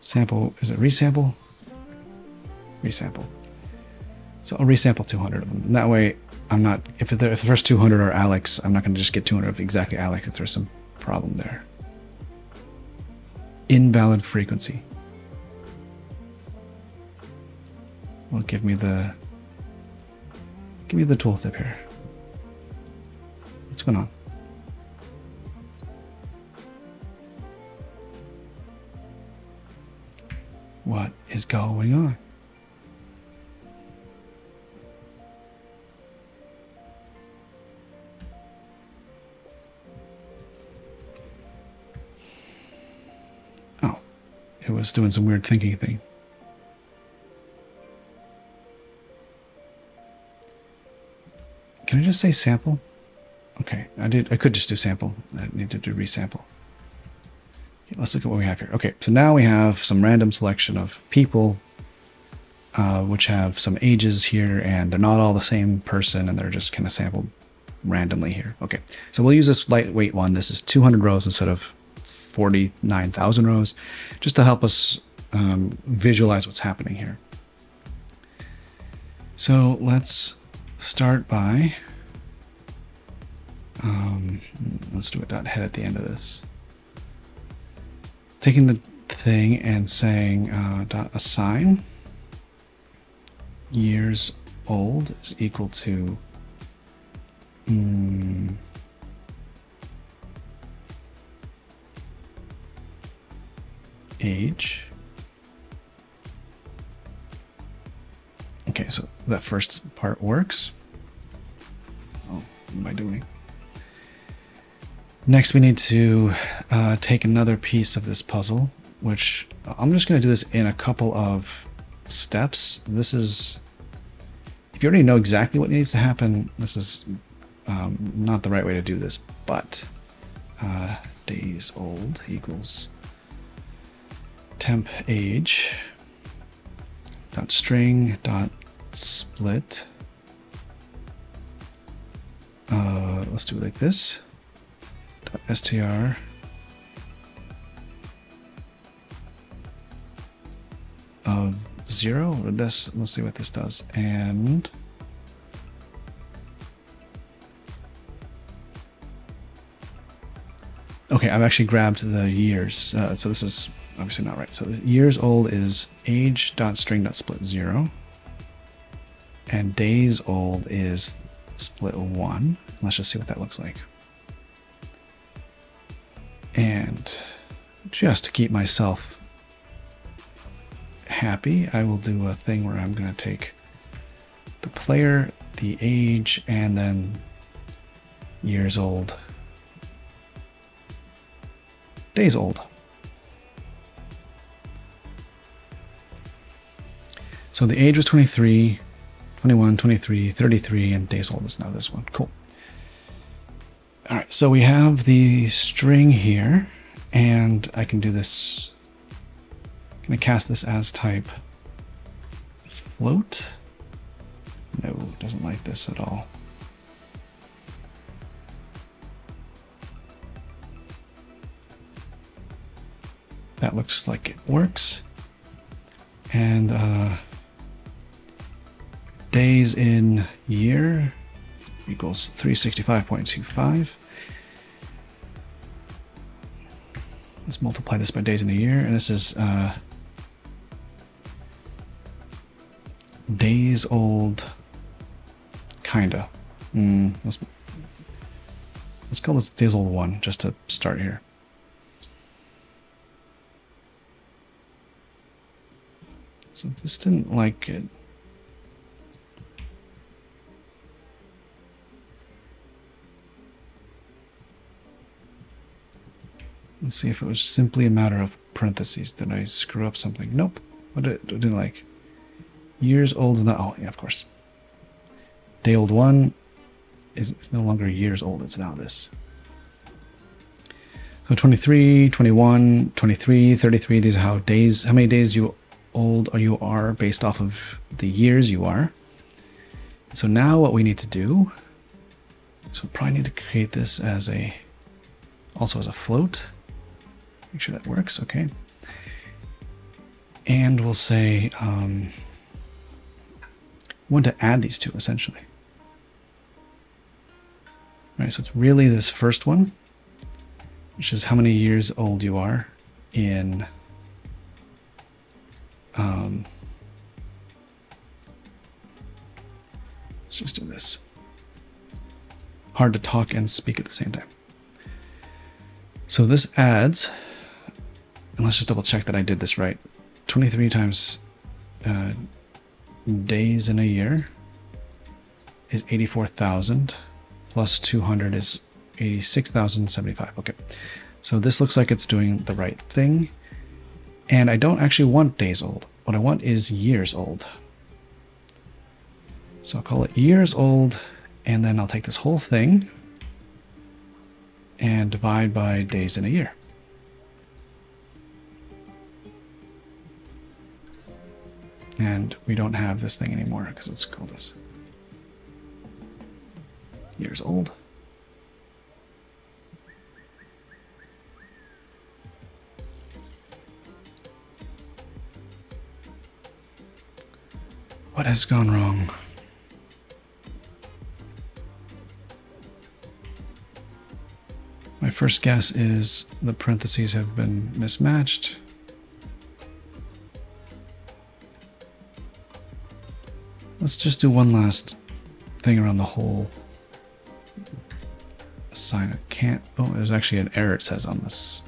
Sample, is it resample? Resample. So I'll resample 200 of them. And that way, I'm not, if if the first 200 are Alex, I'm not going to just get 200 of exactly Alex if there's some problem there. Invalid frequency. Well, give me the, give me the tooltip here. What's going on? What is going on? It was doing some weird thinking thing. Can I just say sample? Okay, I did. I could just do sample. I need to do resample. Okay, let's look at what we have here. Okay, so now we have some random selection of people, uh, which have some ages here, and they're not all the same person, and they're just kind of sampled randomly here. Okay, so we'll use this lightweight one. This is 200 rows instead of 49,000 rows, just to help us um, visualize what's happening here. So let's start by um, let's do a dot head at the end of this. Taking the thing and saying uh, dot assign years old is equal to mm, age Okay, so that first part works. Oh, what am I doing? Next, we need to uh, take another piece of this puzzle, which I'm just going to do this in a couple of steps. This is, if you already know exactly what needs to happen, this is um, not the right way to do this, but uh, days old equals temp age dot string dot split. Uh, let's do it like this. Dot str of zero. This let's see what this does. And okay, I've actually grabbed the years. Uh, so this is obviously not right. So years old is age dot string dot split zero, and days old is split one. Let's just see what that looks like. And just to keep myself happy, I will do a thing where I'm going to take the player, the age, and then years old, days old. So the age was 23, 21, 23, 33, and days old is now this one. Cool. All right, so we have the string here, and I can do this. I'm to cast this as type float. No, doesn't like this at all. That looks like it works. And uh, days in year equals 365.25. Let's multiply this by days in a year, and this is uh, days old, kinda. Mm, let's let's call this days old one just to start here. So this didn't like it. Let's see if it was simply a matter of parentheses. Did I screw up something? Nope. What did, what did I like? Years old is not. Oh, yeah, of course. Day old one is, is no longer years old. It's now this. So 23, 21, 23, 33. These are how days, how many days you old or you are based off of the years you are. So now what we need to do, so we probably need to create this as a, also as a float. Make sure that works, okay. And we'll say, um, want to add these two essentially. All right, so it's really this first one, which is how many years old you are in um, let's just do this. Hard to talk and speak at the same time. So this adds and let's just double check that I did this right. 23 times uh, days in a year is 84,000 plus 200 is 86,075. Okay. So this looks like it's doing the right thing. And I don't actually want days old. What I want is years old. So I'll call it years old, and then I'll take this whole thing and divide by days in a year. And we don't have this thing anymore because it's called this. Years old. What has gone wrong? My first guess is the parentheses have been mismatched. Let's just do one last thing around the whole sign. I can't, oh, there's actually an error it says on this.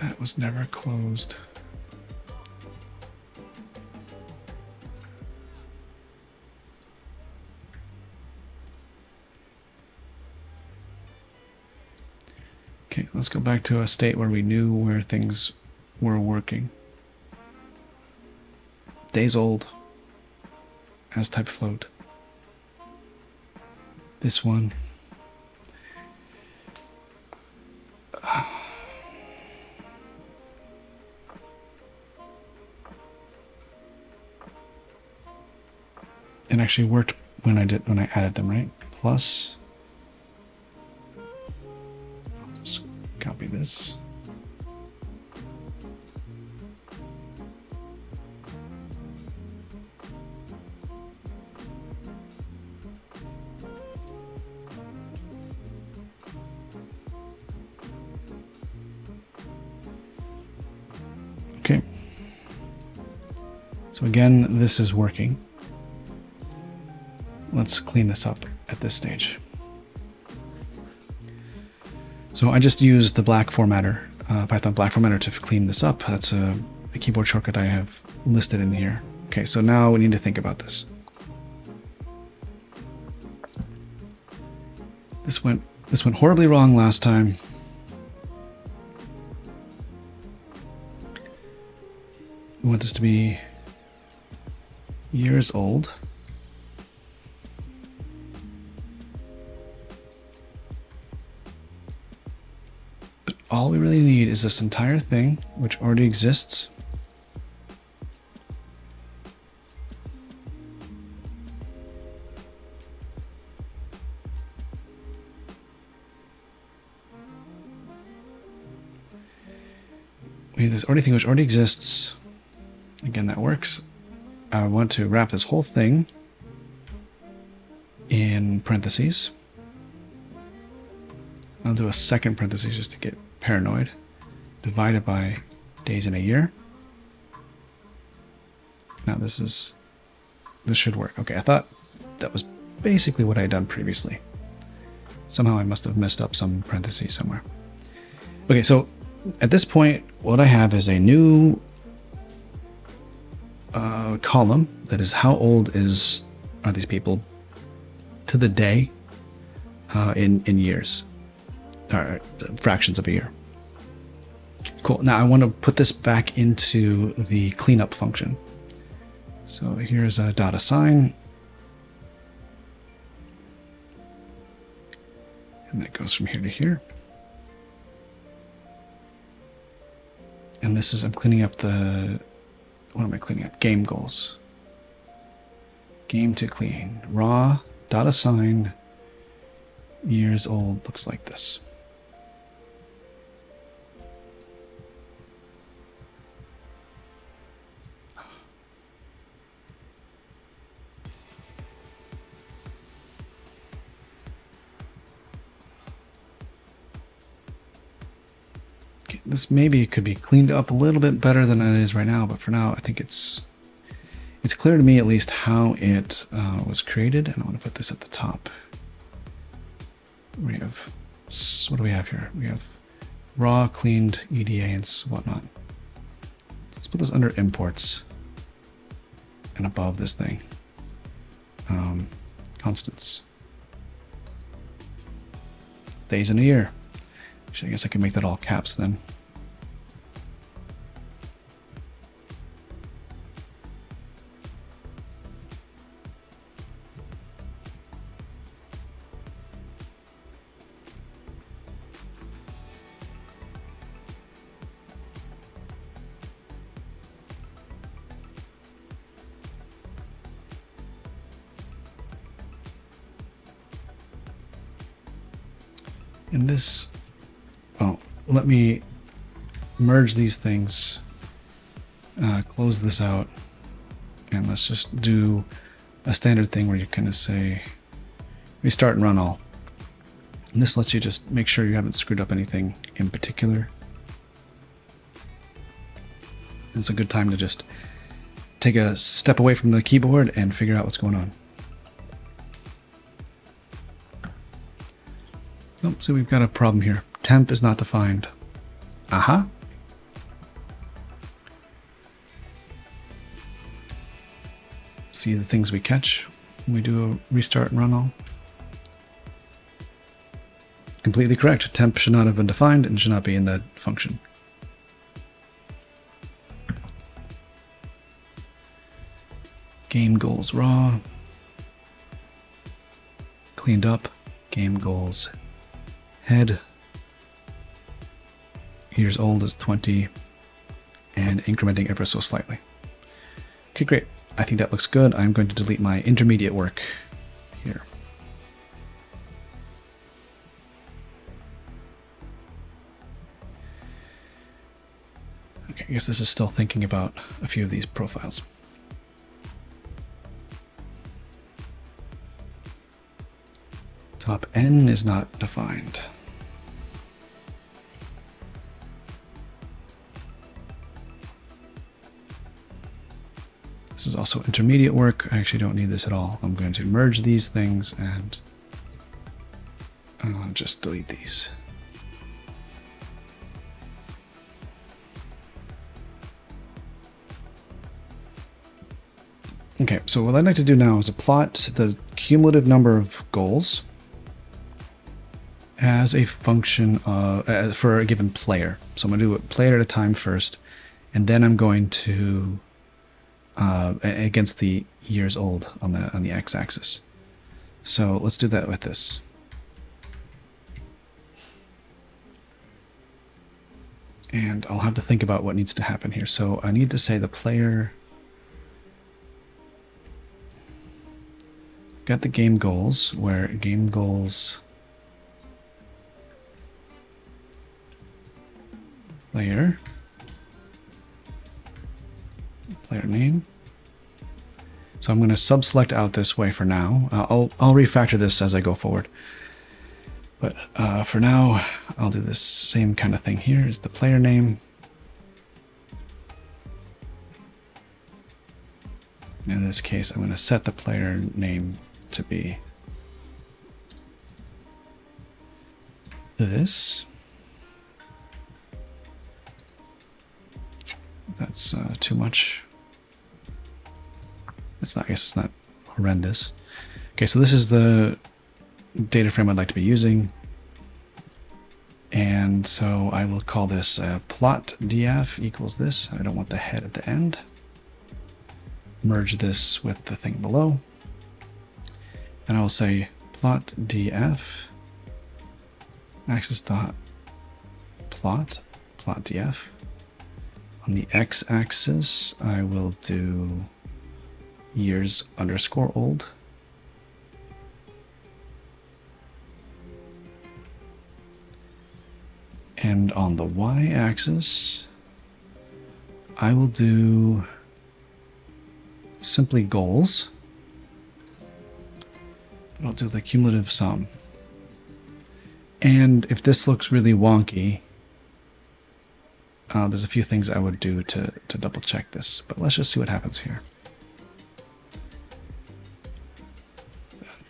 That was never closed. Okay, let's go back to a state where we knew where things were working. Days old. As type float. This one. It actually worked when I did when I added them, right? Plus this. Okay. So again, this is working. Let's clean this up at this stage. So I just used the black formatter, uh, Python black formatter to clean this up. That's a, a keyboard shortcut I have listed in here. Okay, so now we need to think about this. This went this went horribly wrong last time. We want this to be years old. All we really need is this entire thing, which already exists. We have this already thing which already exists. Again, that works. I want to wrap this whole thing in parentheses. I'll do a second parentheses just to get paranoid. Divided by days in a year. Now this is, this should work. Okay, I thought that was basically what I had done previously. Somehow I must have messed up some parentheses somewhere. Okay, so at this point, what I have is a new uh, column that is how old is are these people to the day uh, in in years or fractions of a year. Cool. Now I want to put this back into the cleanup function. So here's a dot assign. And that goes from here to here. And this is, I'm cleaning up the, what am I cleaning up? Game goals. Game to clean. Raw, dot assign, years old, looks like this. This maybe could be cleaned up a little bit better than it is right now, but for now, I think it's it's clear to me at least how it uh, was created, and I want to put this at the top. We have what do we have here? We have raw, cleaned EDA and whatnot. Let's put this under imports and above this thing. Um, constants. Days in a year. Actually, I guess I can make that all caps then. Merge these things, uh, close this out, and let's just do a standard thing where you kind of say restart and run all. And this lets you just make sure you haven't screwed up anything in particular. It's a good time to just take a step away from the keyboard and figure out what's going on. So, so we've got a problem here. Temp is not defined. Aha. See the things we catch when we do a restart and run all. Completely correct. Temp should not have been defined and should not be in that function. Game goals raw. Cleaned up. Game goals head. Years old is 20 and incrementing ever so slightly. Okay, great. I think that looks good. I'm going to delete my intermediate work here. Okay, I guess this is still thinking about a few of these profiles. Top N is not defined. Also intermediate work. I actually don't need this at all. I'm going to merge these things and uh, just delete these. Okay, so what I'd like to do now is plot the cumulative number of goals as a function uh, for a given player. So I'm going to do it player at a time first, and then I'm going to uh, against the years old on the on the x-axis. So let's do that with this. And I'll have to think about what needs to happen here. So I need to say the player got the game goals where game goals player player name so I'm going to subselect out this way for now uh, I'll, I'll refactor this as I go forward but uh, for now I'll do this same kind of thing here is the player name in this case I'm going to set the player name to be this. That's uh, too much. It's not, I guess it's not horrendous. Okay, so this is the data frame I'd like to be using. And so I will call this uh, plot df equals this. I don't want the head at the end. Merge this with the thing below and I will say plot df axis dot plot plot df on the x-axis I will do years underscore old and on the y-axis I will do simply goals But I'll do the cumulative sum. And if this looks really wonky, uh, there's a few things I would do to, to double check this, but let's just see what happens here.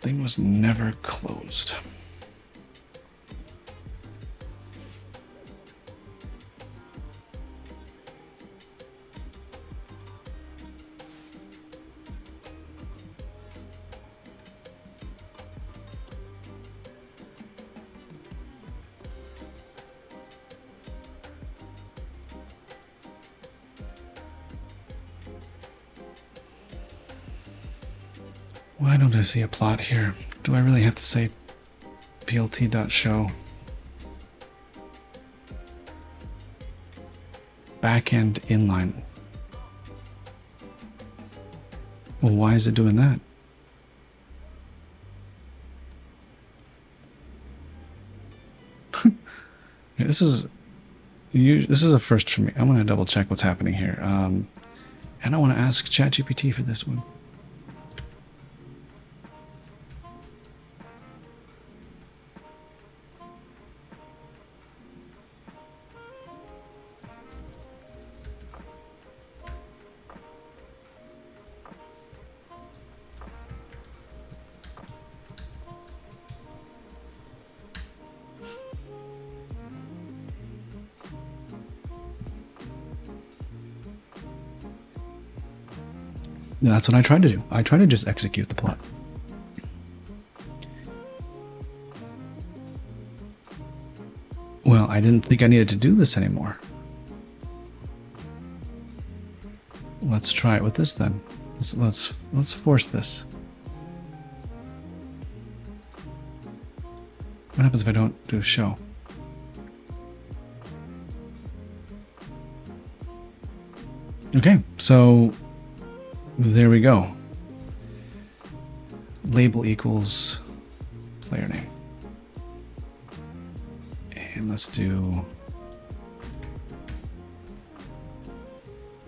Thing was never closed. Why don't I see a plot here? Do I really have to say plt.show? Backend inline. Well, why is it doing that? this is this is a first for me. I'm going to double check what's happening here. Um, and I want to ask ChatGPT for this one. That's what I tried to do. I tried to just execute the plot. Well, I didn't think I needed to do this anymore. Let's try it with this then. Let's let's let's force this. What happens if I don't do show? Okay, so there we go. Label equals player name. And let's do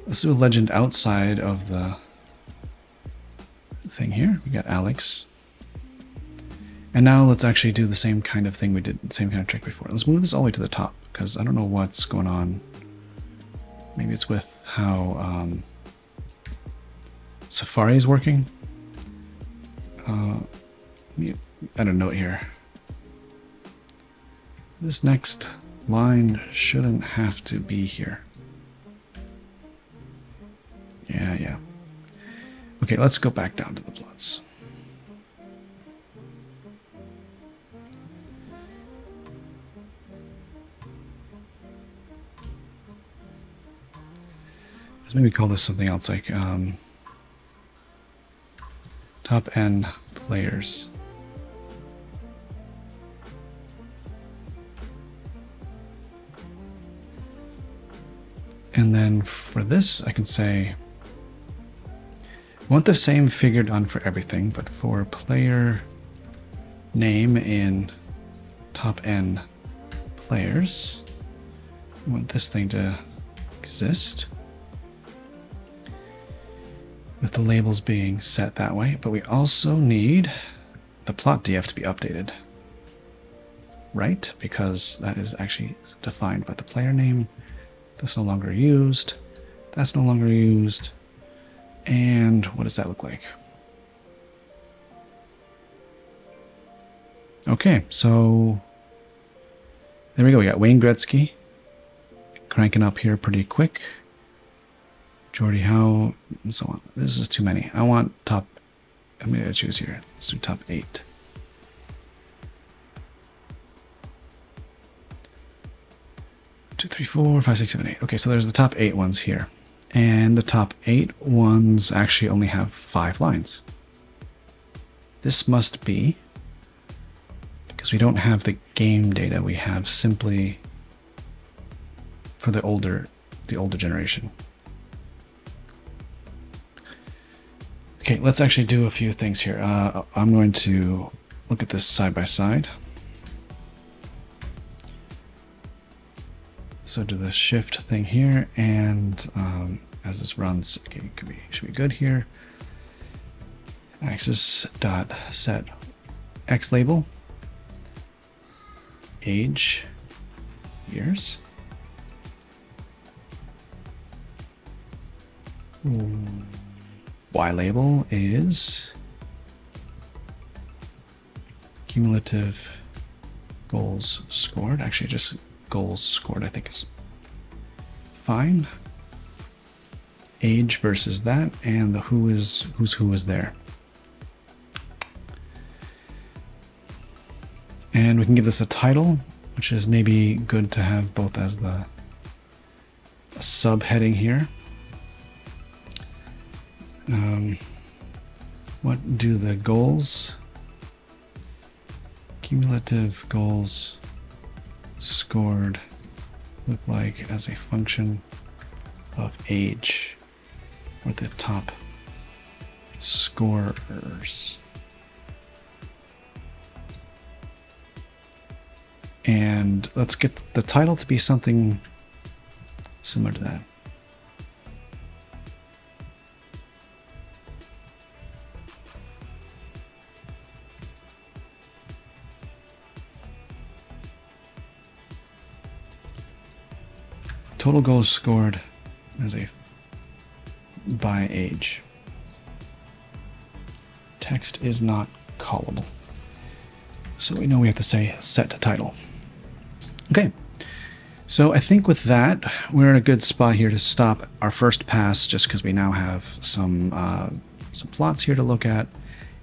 let's do a legend outside of the thing here. We got Alex. And now let's actually do the same kind of thing we did, the same kind of trick before. Let's move this all the way to the top because I don't know what's going on. Maybe it's with how um, Safari is working. Uh, add a note here. This next line shouldn't have to be here. Yeah, yeah. Okay, let's go back down to the plots. Let's maybe call this something else like um, top N players. And then for this, I can say, want the same figure done for everything, but for player name in top N players, want this thing to exist with the labels being set that way, but we also need the plot df to be updated. Right? Because that is actually defined by the player name. That's no longer used. That's no longer used. And what does that look like? Okay, so there we go. We got Wayne Gretzky cranking up here pretty quick. Gordie Howe, and so on. This is too many. I want top, I'm going to choose here. Let's do top eight. Two, three, four, five, six, seven, eight. Okay, so there's the top eight ones here. And the top eight ones actually only have five lines. This must be, because we don't have the game data, we have simply for the older, the older generation. Okay, let's actually do a few things here. Uh, I'm going to look at this side by side. So do the shift thing here, and um, as this runs, okay, it could be should be good here. Axis dot set X label age years. Ooh. Y label is cumulative goals scored. Actually, just goals scored, I think is fine. Age versus that, and the who is who's who is there. And we can give this a title, which is maybe good to have both as the subheading here. Um, what do the goals, cumulative goals scored look like as a function of age or the top scorers? And let's get the title to be something similar to that. Total goals scored as a by age. Text is not callable. So we know we have to say set to title. Okay. So I think with that, we're in a good spot here to stop our first pass, just because we now have some uh, some plots here to look at.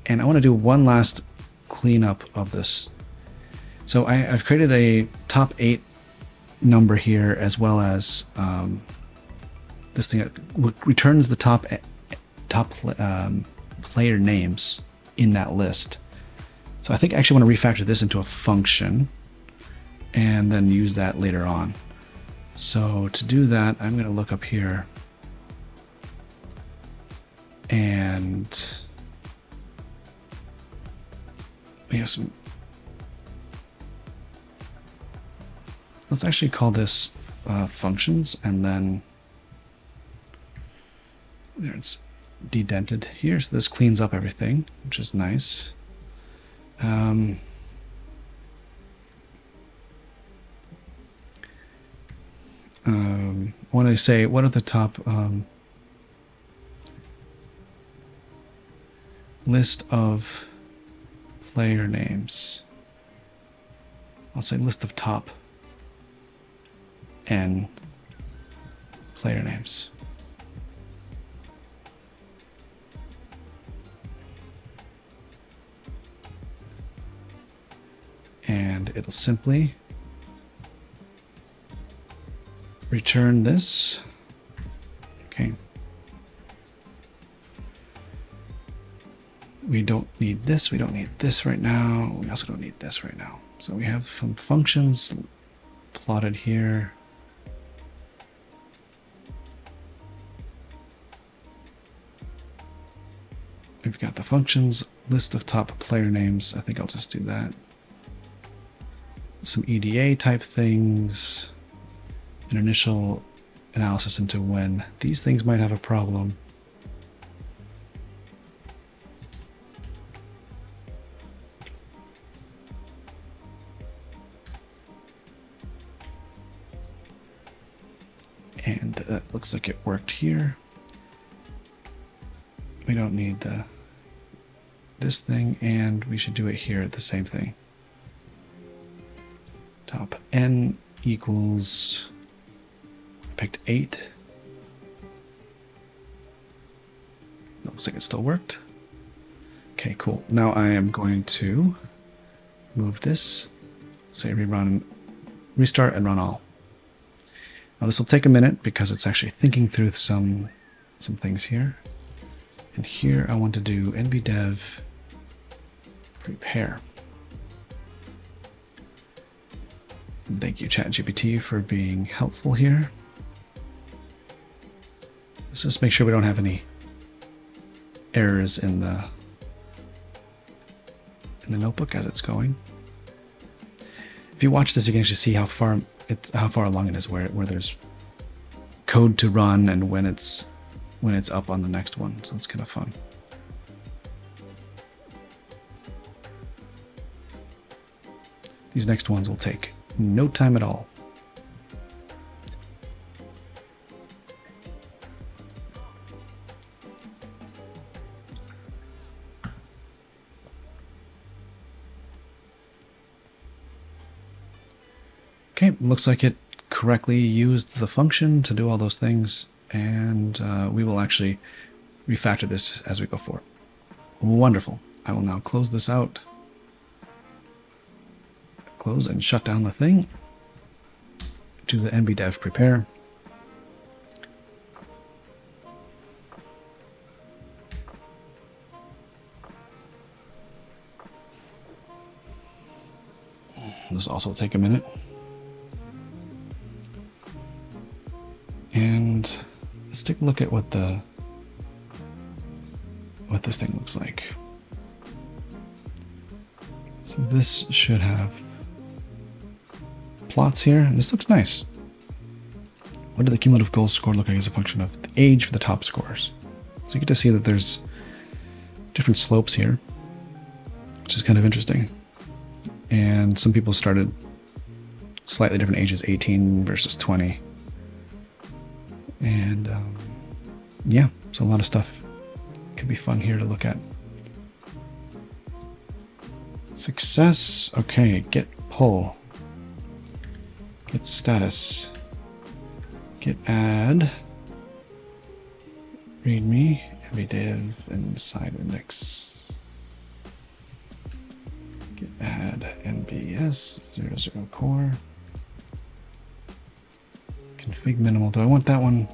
And I want to do one last cleanup of this. So I, have created a top eight number here, as well as um, this thing returns the top top um, player names in that list. So I think I actually want to refactor this into a function and then use that later on. So to do that, I'm going to look up here and we have some let's actually call this uh, functions and then there it's dedented here so this cleans up everything which is nice. Um, um, I want to say what are the top um, list of player names? I'll say list of top N player names and it'll simply return this. Okay. We don't need this. We don't need this right now. We also don't need this right now. So we have some functions plotted here. We've got the functions, list of top player names. I think I'll just do that some EDA type things, an initial analysis into when these things might have a problem. And that looks like it worked here. We don't need the this thing, and we should do it here, at the same thing. Top n equals I picked 8 looks like it still worked. Okay cool. Now I am going to move this say rerun restart and run all. Now this will take a minute because it's actually thinking through some some things here. And here I want to do nbdev prepare Thank you, ChatGPT, for being helpful here. Let's just make sure we don't have any errors in the in the notebook as it's going. If you watch this, you can actually see how far it's how far along it is, where where there's code to run and when it's when it's up on the next one. So it's kind of fun. These next ones will take no time at all. Okay, looks like it correctly used the function to do all those things, and uh, we will actually refactor this as we go forward. Wonderful. I will now close this out close and shut down the thing. Do the nbdev prepare. This also take a minute. And let's take a look at what the what this thing looks like. So this should have plots here. And this looks nice. What did the cumulative goals score look like as a function of the age for the top scores? So you git to see that there's different slopes here, which is kind of interesting. And some people started slightly different ages, 18 versus 20. And um, yeah, so a lot of stuff could be fun here to look at. Success, okay, get pull. Git status. Git add. Readme, mvdiv, inside index. Git add nbs 00 core. Config minimal. Do I want that one?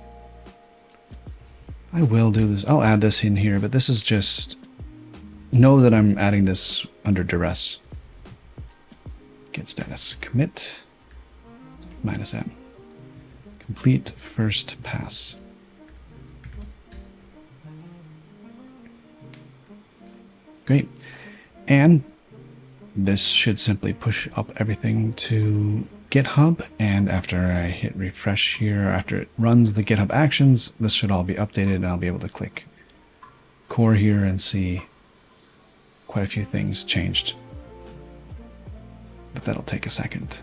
I will do this. I'll add this in here, but this is just know that I'm adding this under duress. Git status commit minus m. Complete first pass. Great. And this should simply push up everything to GitHub. And after I hit refresh here, after it runs the GitHub actions, this should all be updated and I'll be able to click core here and see quite a few things changed. But that'll take a second.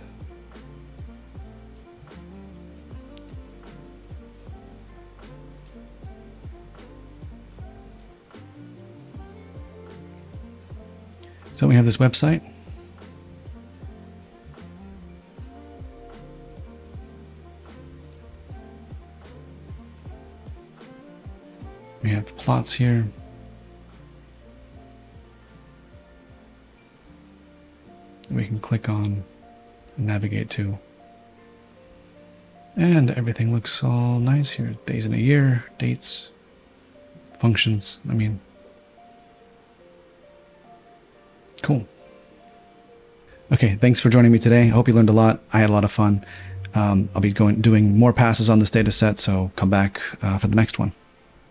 So we have this website. We have plots here. We can click on navigate to. And everything looks all nice here. Days in a year, dates, functions. I mean, Cool. Okay, thanks for joining me today. I hope you learned a lot. I had a lot of fun. Um, I'll be going doing more passes on this data set, so come back uh, for the next one.